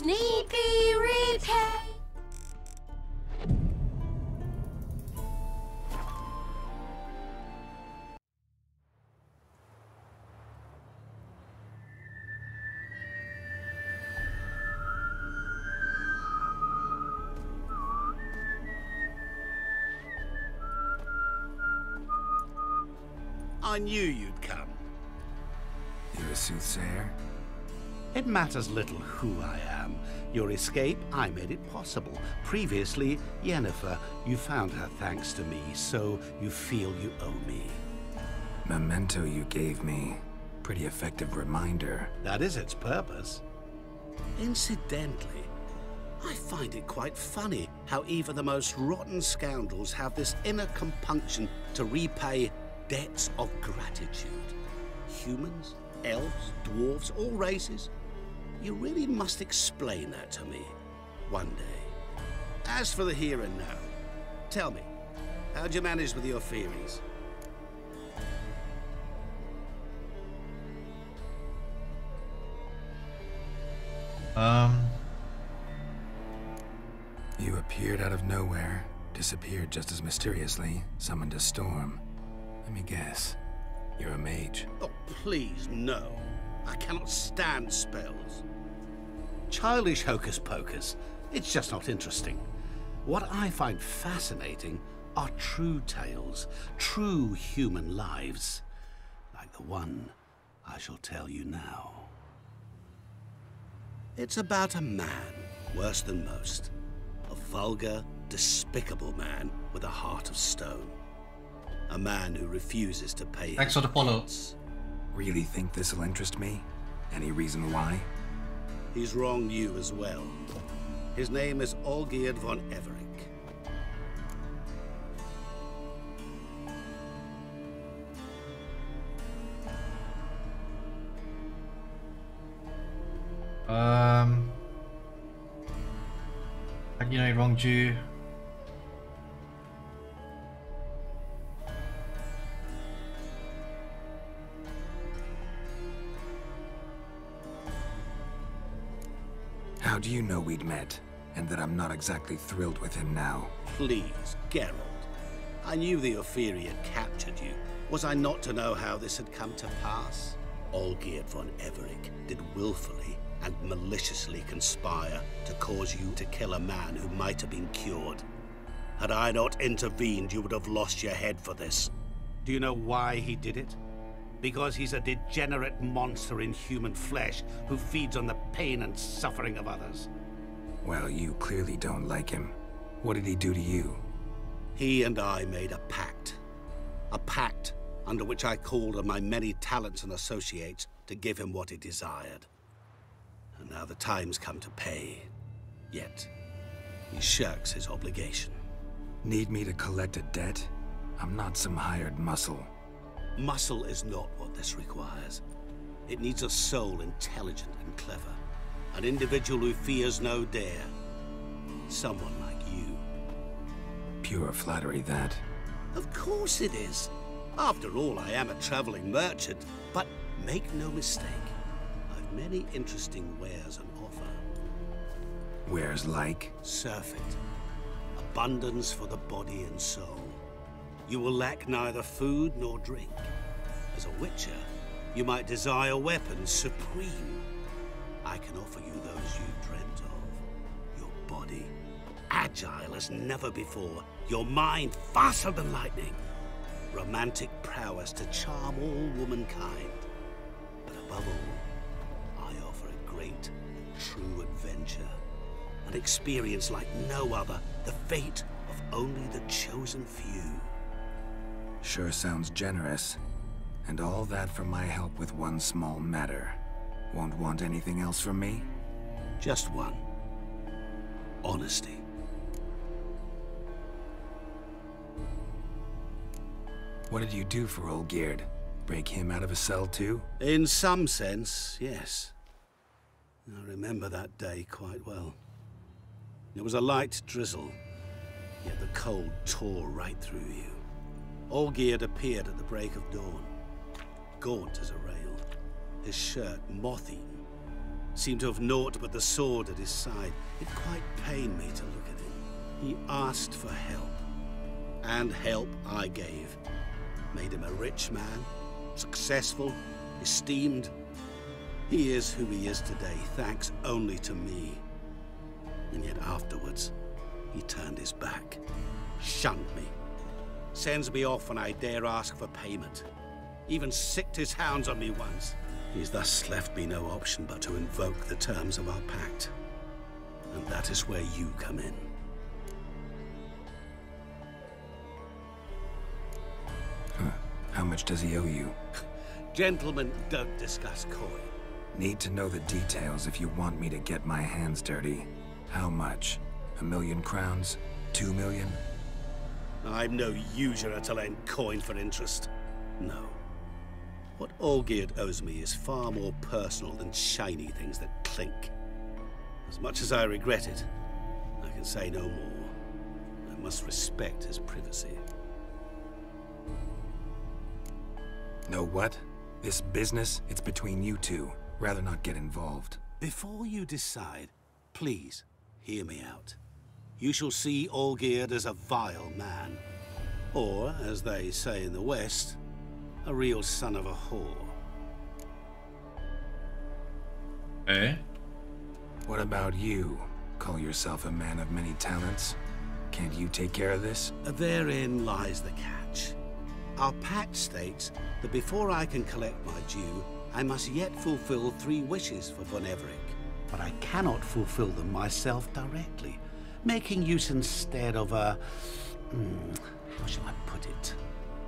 Jews need be repaid.
I knew you'd come.
You a soothsayer?
It matters little who I am. Your escape, I made it possible. Previously, Yennefer, you found her thanks to me, so you feel you owe me.
Memento you gave me. Pretty effective reminder.
That is its purpose. Incidentally, I find it quite funny how even the most rotten scoundrels have this inner compunction to repay debts of gratitude. Humans, elves, dwarves, all races. You really must explain that to me one day. As for the here and now, tell me, how'd you manage with your theories?
Um.
You appeared out of nowhere, disappeared just as mysteriously, summoned a storm. Let me guess. You're a mage.
Oh, please, no. I cannot stand spells. Childish hocus pocus. It's just not interesting. What I find fascinating are true tales, true human lives, like the one I shall tell you now. It's about a man, worse than most. A vulgar, despicable man with a heart of stone. A man who refuses to pay
Thanks for the follow.
Really think this'll interest me? Any reason why?
He's wronged you as well. His name is Olgierd von Everec.
Um. You know he wronged you?
Do you know we'd met, and that I'm not exactly thrilled with him now?
Please, Geralt. I knew the Ofieri had captured you. Was I not to know how this had come to pass? Olgierd von Everec did willfully and maliciously conspire to cause you to kill a man who might have been cured. Had I not intervened, you would have lost your head for this. Do you know why he did it? Because he's a degenerate monster in human flesh who feeds on the pain and suffering of others.
Well, you clearly don't like him. What did he do to you?
He and I made a pact. A pact under which I called on my many talents and associates to give him what he desired. And now the time's come to pay. Yet, he shirks his obligation.
Need me to collect a debt? I'm not some hired muscle.
Muscle is not what this requires. It needs a soul intelligent and clever. An individual who fears no dare. Someone like you.
Pure flattery, that.
Of course it is. After all, I am a traveling merchant. But make no mistake, I've many interesting wares on offer.
Wares like?
Surfeit. Abundance for the body and soul. You will lack neither food nor drink. As a witcher, you might desire weapons supreme. I can offer you those you dreamt of. Your body, agile as never before. Your mind, faster than lightning. Romantic prowess to charm all womankind. But above all, I offer a great true adventure. An experience like no other. The fate of only the chosen few.
Sure sounds generous. And all that for my help with one small matter. Won't want anything else from me?
Just one. Honesty.
What did you do for Olgierd? Break him out of a cell too?
In some sense, yes. I remember that day quite well. It was a light drizzle, yet the cold tore right through you. Olgierd appeared at the break of dawn, gaunt as a rail, his shirt moth-eaten. Seemed to have naught but the sword at his side. It quite pained me to look at him. He asked for help, and help I gave. Made him a rich man, successful, esteemed. He is who he is today, thanks only to me. And yet afterwards, he turned his back, shunned me, sends me off when I dare ask for payment. Even sicked his hounds on me once. He's thus left me no option but to invoke the terms of our pact. And that is where you come in.
How much does he owe you?
Gentlemen don't discuss coin.
Need to know the details if you want me to get my hands dirty. How much? A million crowns? Two million?
I'm no usurer to lend coin for interest. No. What Olgierd owes me is far more personal than shiny things that clink. As much as I regret it, I can say no more. I must respect his privacy.
Know what? This business, it's between you two. Rather not get involved.
Before you decide, please hear me out. You shall see Olgierd as a vile man. Or, as they say in the West, a real son of a whore.
Eh?
What about you? Call yourself a man of many talents? Can't you take care of this?
Therein lies the catch. Our pact states that before I can collect my due, I must yet fulfill three wishes for Von Everec. But I cannot fulfill them myself directly, making use instead of a... Hmm, how shall I put it?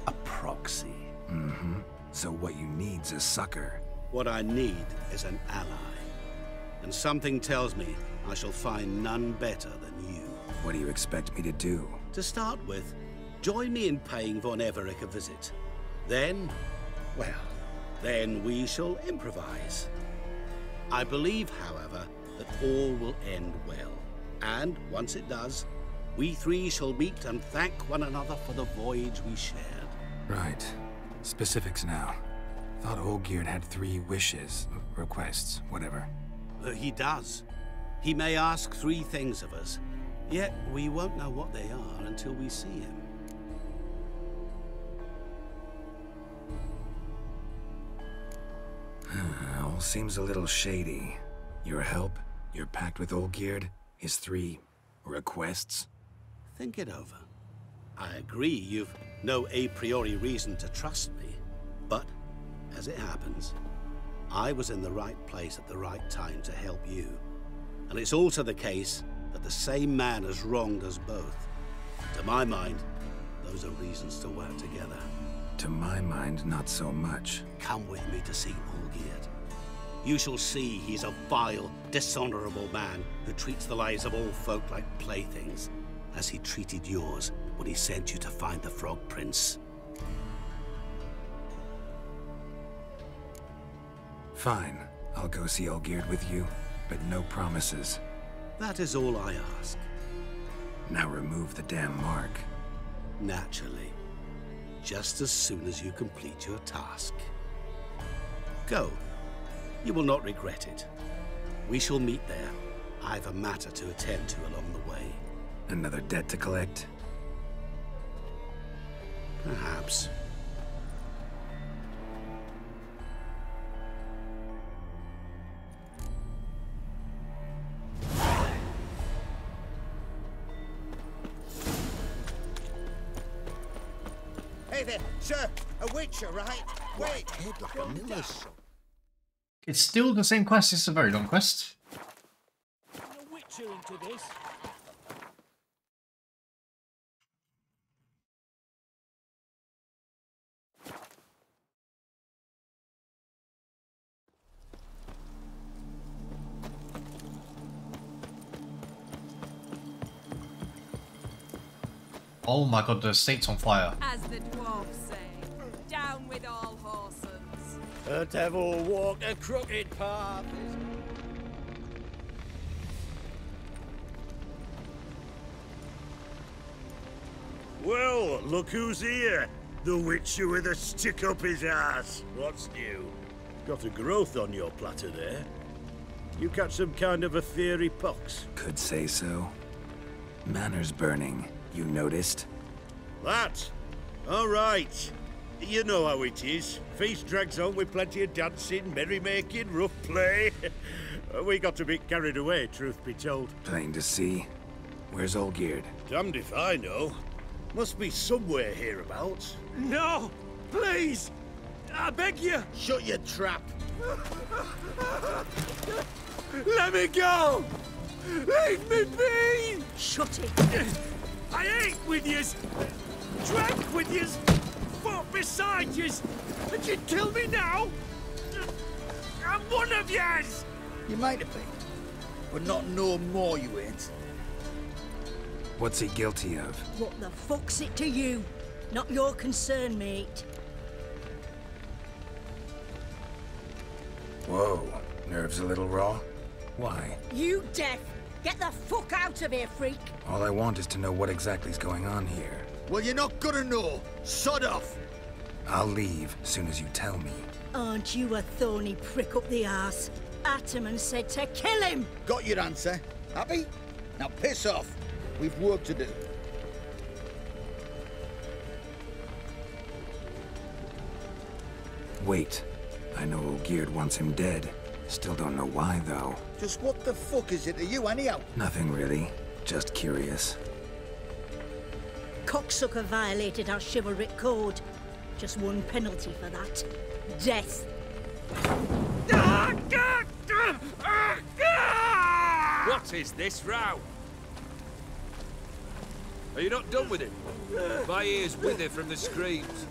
A proxy.
Mm-hmm. So what you need's a sucker.
What I need is an ally. And something tells me I shall find none better than you.
What do you expect me to do?
To start with, join me in paying Von Everec a visit. Then, well, then we shall improvise. I believe, however, that all will end well. And once it does, we three shall meet and thank one another for the voyage we shared.
Right. Specifics now. Thought Olgierd had three wishes, requests, whatever.
Uh, he does. He may ask three things of us, yet we won't know what they are until we see him.
All seems a little shady. Your help, your pact with Olgierd, his three requests.
Think it over. I agree you've no a priori reason to trust me, but as it happens, I was in the right place at the right time to help you. And it's also the case that the same man has wronged us both. To my mind, those are reasons to work together.
To my mind, not so much.
Come with me to see Olgierd. You shall see he's a vile, dishonorable man who treats the lives of all folk like playthings, as he treated yours when he sent you to find the Frog Prince.
Fine. I'll go see Olgierd with you, but no promises.
That is all I ask.
Now remove the damn mark.
Naturally. Just as soon as you complete your task. Go. You will not regret it. We shall meet there. I've a matter to attend to along the way.
Another debt to collect?
Perhaps.
Hey there, sir. A witcher, right? Wait. Head like a miller's.
It's still the same quest. It's a very long quest. Oh my god, the estate's on fire.
As the dwarfs say, down with all horses.
The devil walk a crooked path. Well, look who's here. The Witcher with a stick up his ass. What's new? Got a growth on your platter there. You catch some kind of a fiery pox?
Could say so. Manners burning, you noticed?
That? All right. You know how it is. Feast drags on with plenty of dancing, merrymaking, rough play. we got a bit carried away, truth be told.
Plain to see. Where's Olgierd?
Damned if I know. Must be somewhere hereabouts.
No! Please! I beg you!
Shut your trap.
Let me go! Leave me be!
Shut it!
I ate with yous! Drank with yous! Fought beside yous! And you'd kill me now? I'm one of yous!
You might have been, but not no more you ain't.
What's he guilty of?
What the fuck's it to you? Not your concern, mate.
Whoa, nerves a little raw? Why?
You deaf! Get the fuck out of here, freak!
All I want is to know what exactly's going on here.
Well, you're not gonna know. Sod off.
I'll leave soon as you tell me.
Aren't you a thorny prick up the arse? at him and said to kill him.
Got your answer. Happy? Now piss off. We've work to do.
Wait. I know Olgierd wants him dead. Still don't know why, though.
Just what the fuck is it to you, anyhow?
Nothing really. Just curious.
Cocksucker violated our chivalric code. Just one penalty for that. Death.
What is this row? Are you not done with it? My ears wither from the screams.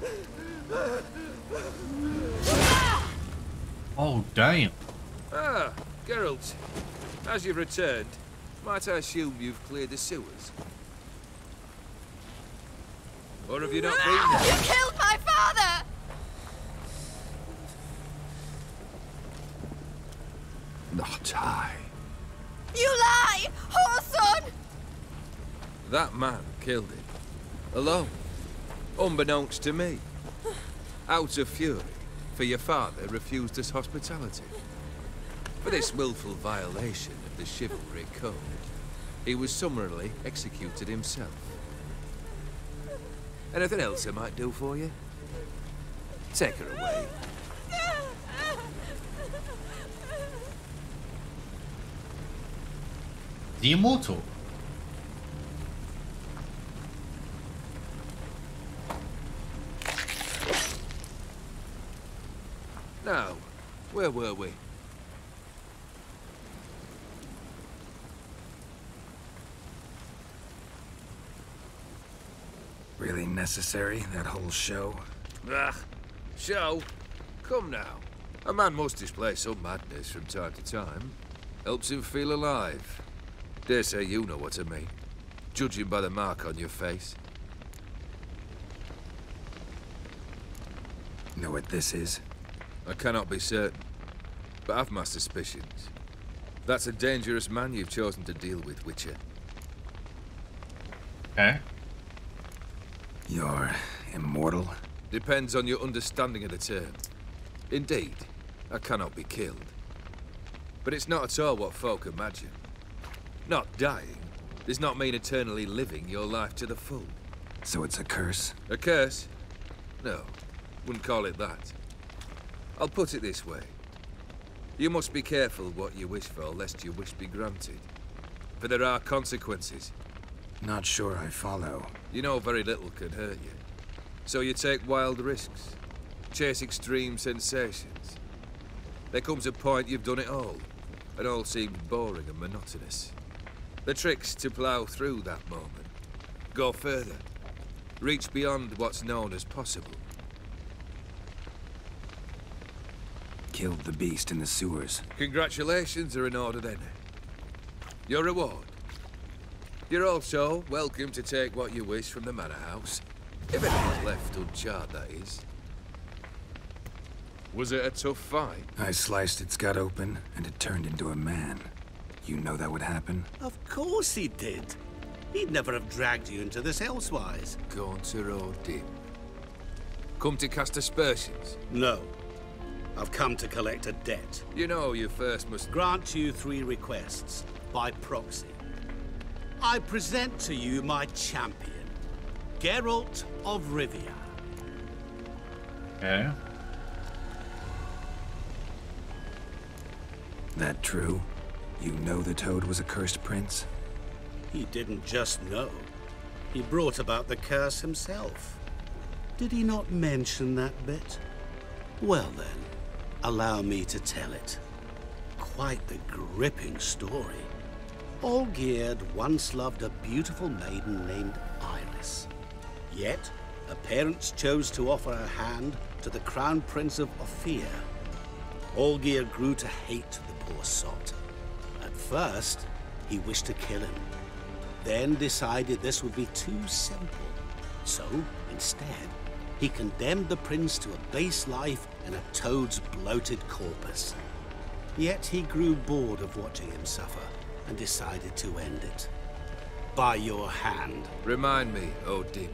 Oh, damn.
Ah, Geralt. As you've returned, might I assume you've cleared the sewers? Or have you not ah, been
You killed my father!
Not I.
You lie! Whoreson!
That man killed him. Alone. Unbeknownst to me. Out of fury, for your father refused us hospitality. For this willful violation of the chivalric code, he was summarily executed himself. Anything else I might do for you? Take her away.
The Immortal.
Now, where were we?
Really necessary, that whole show?
Ah, show? Come now. A man must display some madness from time to time. Helps him feel alive. Dare say you know what I mean. Judging by the mark on your face.
Know what this is?
I cannot be certain, but I've my suspicions. That's a dangerous man you've chosen to deal with, Witcher.
Okay.
You're immortal?
Depends on your understanding of the term. Indeed, I cannot be killed. But it's not at all what folk imagine. Not dying does not mean eternally living your life to the full.
So it's a curse?
A curse? No, wouldn't call it that. I'll put it this way. You must be careful what you wish for, lest your wish be granted. For there are consequences.
Not sure I follow.
You know very little can hurt you. So you take wild risks. Chase extreme sensations. There comes a point you've done it all, and all seems boring and monotonous. The trick's to plough through that moment. Go further. Reach beyond what's known as possible.
Killed the beast in the sewers.
Congratulations are in order then. Your reward. You're also welcome to take what you wish from the manor house. If it is left uncharred, that is. Was it a tough fight?
I sliced its gut open, and it turned into a man. You know that would happen?
Of course he did. He'd never have dragged you into this elsewise.
Gaunter O'Dim. Come to cast aspersions?
No. I've come to collect a debt.
You know you first must...
Grant you three requests, by proxy. I present to you my champion, Geralt of Rivia.
Okay.
That true? You know the Toad was a cursed prince?
He didn't just know. He brought about the curse himself. Did he not mention that bit? Well then, allow me to tell it. Quite the gripping story. Olgierd once loved a beautiful maiden named Iris. Yet, her parents chose to offer her hand to the Crown Prince of Ofir. Olgierd grew to hate the poor sot. At first, he wished to kill him. Then decided this would be too simple. So, instead, he condemned the prince to a base life in a toad's bloated corpus. Yet he grew bored of watching him suffer and decided to end it. By your hand.
Remind me, O'Dim.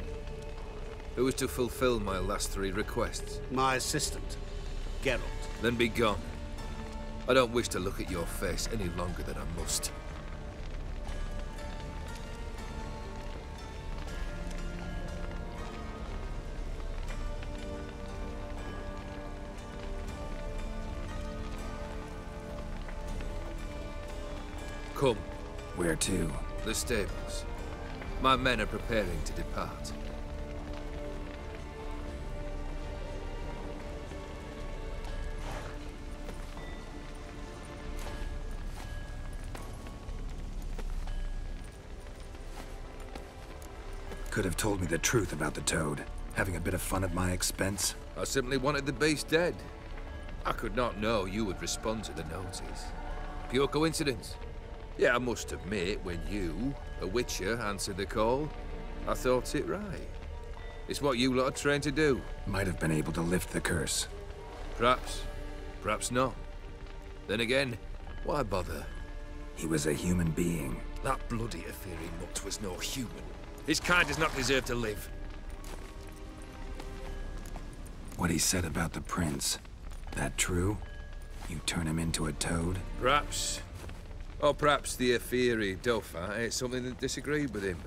Who is to fulfill my last three requests?
My assistant, Geralt.
Then be gone. I don't wish to look at your face any longer than I must. Come.
Where to?
The stables. My men are preparing to depart.
Could have told me the truth about the toad. Having a bit of fun at my expense.
I simply wanted the beast dead. I could not know you would respond to the notice. Pure coincidence. Yeah, I must admit, when you, a witcher, answered the call, I thought it right. It's what you lot are trained to do.
Might have been able to lift the curse.
Perhaps. Perhaps not. Then again, why bother?
He was a human being.
That bloody Ofieri mutt was no human. His kind does not deserve to live.
What he said about the prince. That true? You turn him into a toad?
Perhaps. Or perhaps the Ofieri Dauphin ate something that disagreed with him.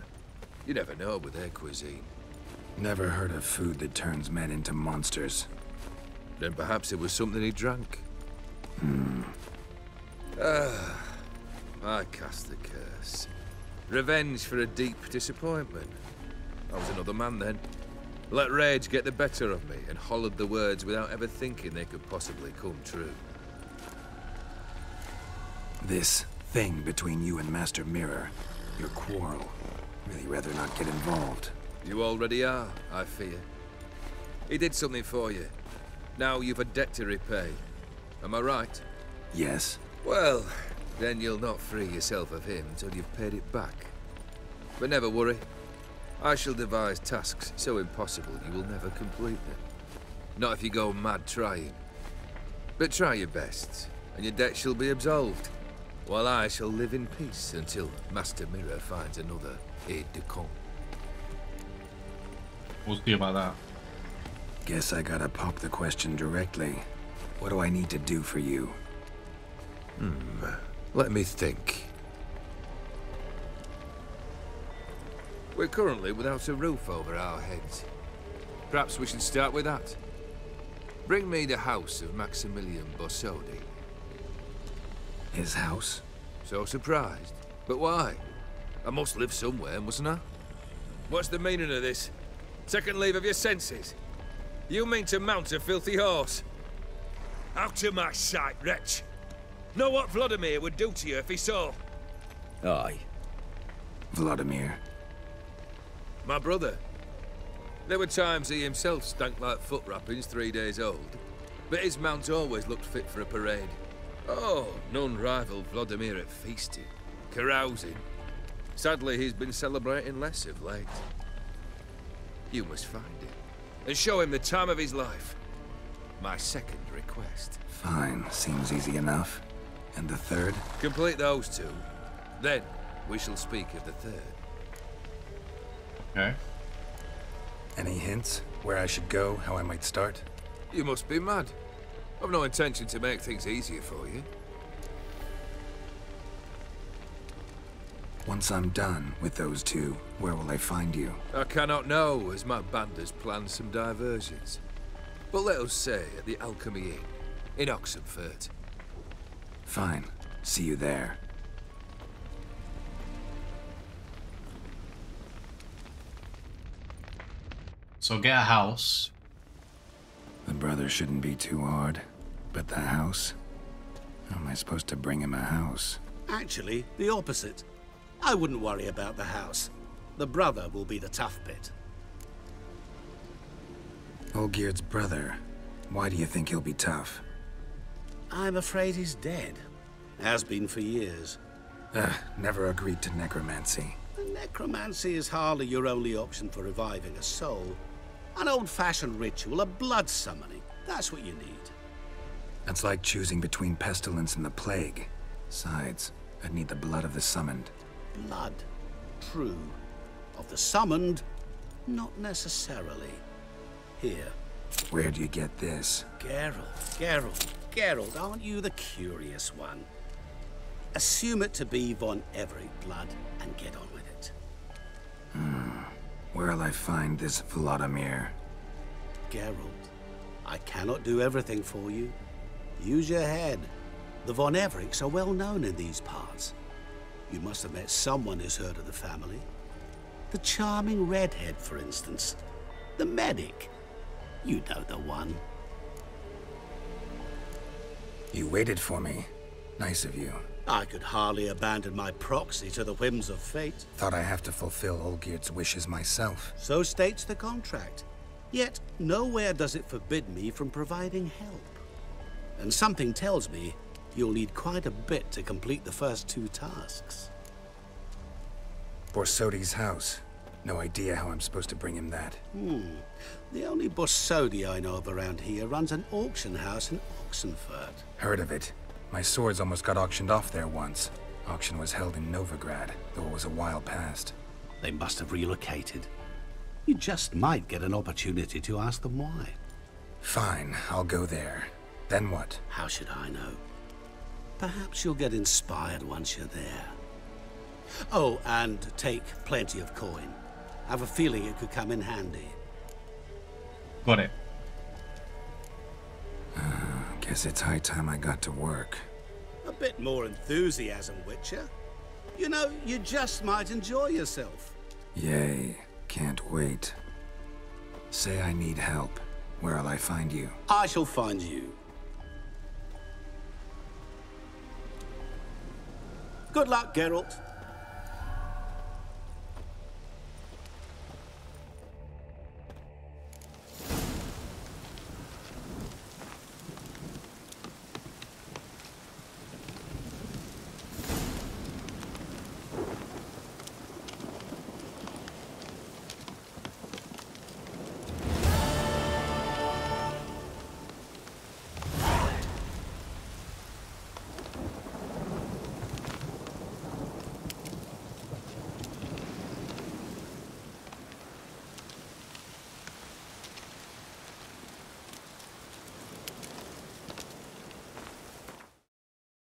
You never know with their cuisine.
Never heard of food that turns men into monsters.
Then perhaps it was something he drank.
Hmm.
Ah, I cast the curse. Revenge for a deep disappointment. I was another man then. Let rage get the better of me and hollered the words without ever thinking they could possibly come true.
This thing between you and Master Mirror, your quarrel, really rather not get involved.
You already are, I fear. He did something for you. Now you've a debt to repay. Am I right?
Yes.
Well, then you'll not free yourself of him till you've paid it back. But never worry. I shall devise tasks so impossible you will never complete them. Not if you go mad trying. But try your best, and your debt shall be absolved, while I shall live in peace until Master Mirror finds another aide-de-camp.
We'll see about that.
Guess I gotta pop the question directly. What do I need to do for you?
Hmm. Let me think. We're currently without a roof over our heads. Perhaps we should start with that. Bring me the house of Maximilian Borsodi.
His house?
So surprised. But why? I must live somewhere, mustn't I? What's the meaning of this? Second leave of your senses? You mean to mount a filthy horse? Out of my sight, wretch! Know what Vladimir would do to you if he saw?
Aye. Vladimir.
My brother. There were times he himself stank like foot wrappings three days old, but his mount always looked fit for a parade. Oh, none rival Vladimir at feasting, carousing. Sadly, he's been celebrating less of late. You must find him, and show him the time of his life. My second request.
Fine, seems easy enough. And the third?
Complete those two. Then, we shall speak of the third.
Okay.
Any hints? Where I should go? How I might start?
You must be mad. I've no intention to make things easier for you.
Once I'm done with those two, where will I find you?
I cannot know, as my band has planned some diversions. But let us say at the Alchemy Inn, in Oxenfurt.
Fine. See you there.
So get a house.
The brother shouldn't be too hard. But the house? How am I supposed to bring him a house?
Actually, the opposite. I wouldn't worry about the house. The brother will be the tough bit.
Olgierd's brother. Why do you think he'll be tough?
I'm afraid he's dead. Has been for years.
Ugh, never agreed to necromancy.
Necromancy is hardly your only option for reviving a soul. An old-fashioned ritual, a blood summoning. That's what you need.
That's like choosing between pestilence and the plague. Besides, I'd need the blood of the summoned.
Blood. True. Of the summoned, not necessarily. Here.
Where do you get this?
Geralt, Geralt. Geralt, aren't you the curious one? Assume it to be Von Everec blood and get on with it. Hmm.
Where'll I find this Vladimir?
Geralt, I cannot do everything for you. Use your head. The Von Everecs are well known in these parts. You must have met someone who's heard of the family. The charming redhead, for instance. The medic. You know the one.
You waited for me. Nice of you.
I could hardly abandon my proxy to the whims of fate.
Thought I have to fulfill Olgierd's wishes myself.
So states the contract. Yet, nowhere does it forbid me from providing help. And something tells me you'll need quite a bit to complete the first two tasks.
Borsodi's house. No idea how I'm supposed to bring him that.
Hmm. The only Borsodi I know of around here runs an auction house in Oxenfurt.
Heard of it. My swords almost got auctioned off there once. Auction was held in Novigrad, though it was a while past.
They must have relocated. You just might get an opportunity to ask them why.
Fine, I'll go there. Then what?
How should I know? Perhaps you'll get inspired once you're there. Oh, and take plenty of coin. I have a feeling it could come in handy.
Got it.
Ah, guess it's high time I got to work.
A bit more enthusiasm, Witcher. You know, you just might enjoy yourself.
Yay, can't wait. Say I need help. Where'll I find you?
I shall find you. Good luck, Geralt.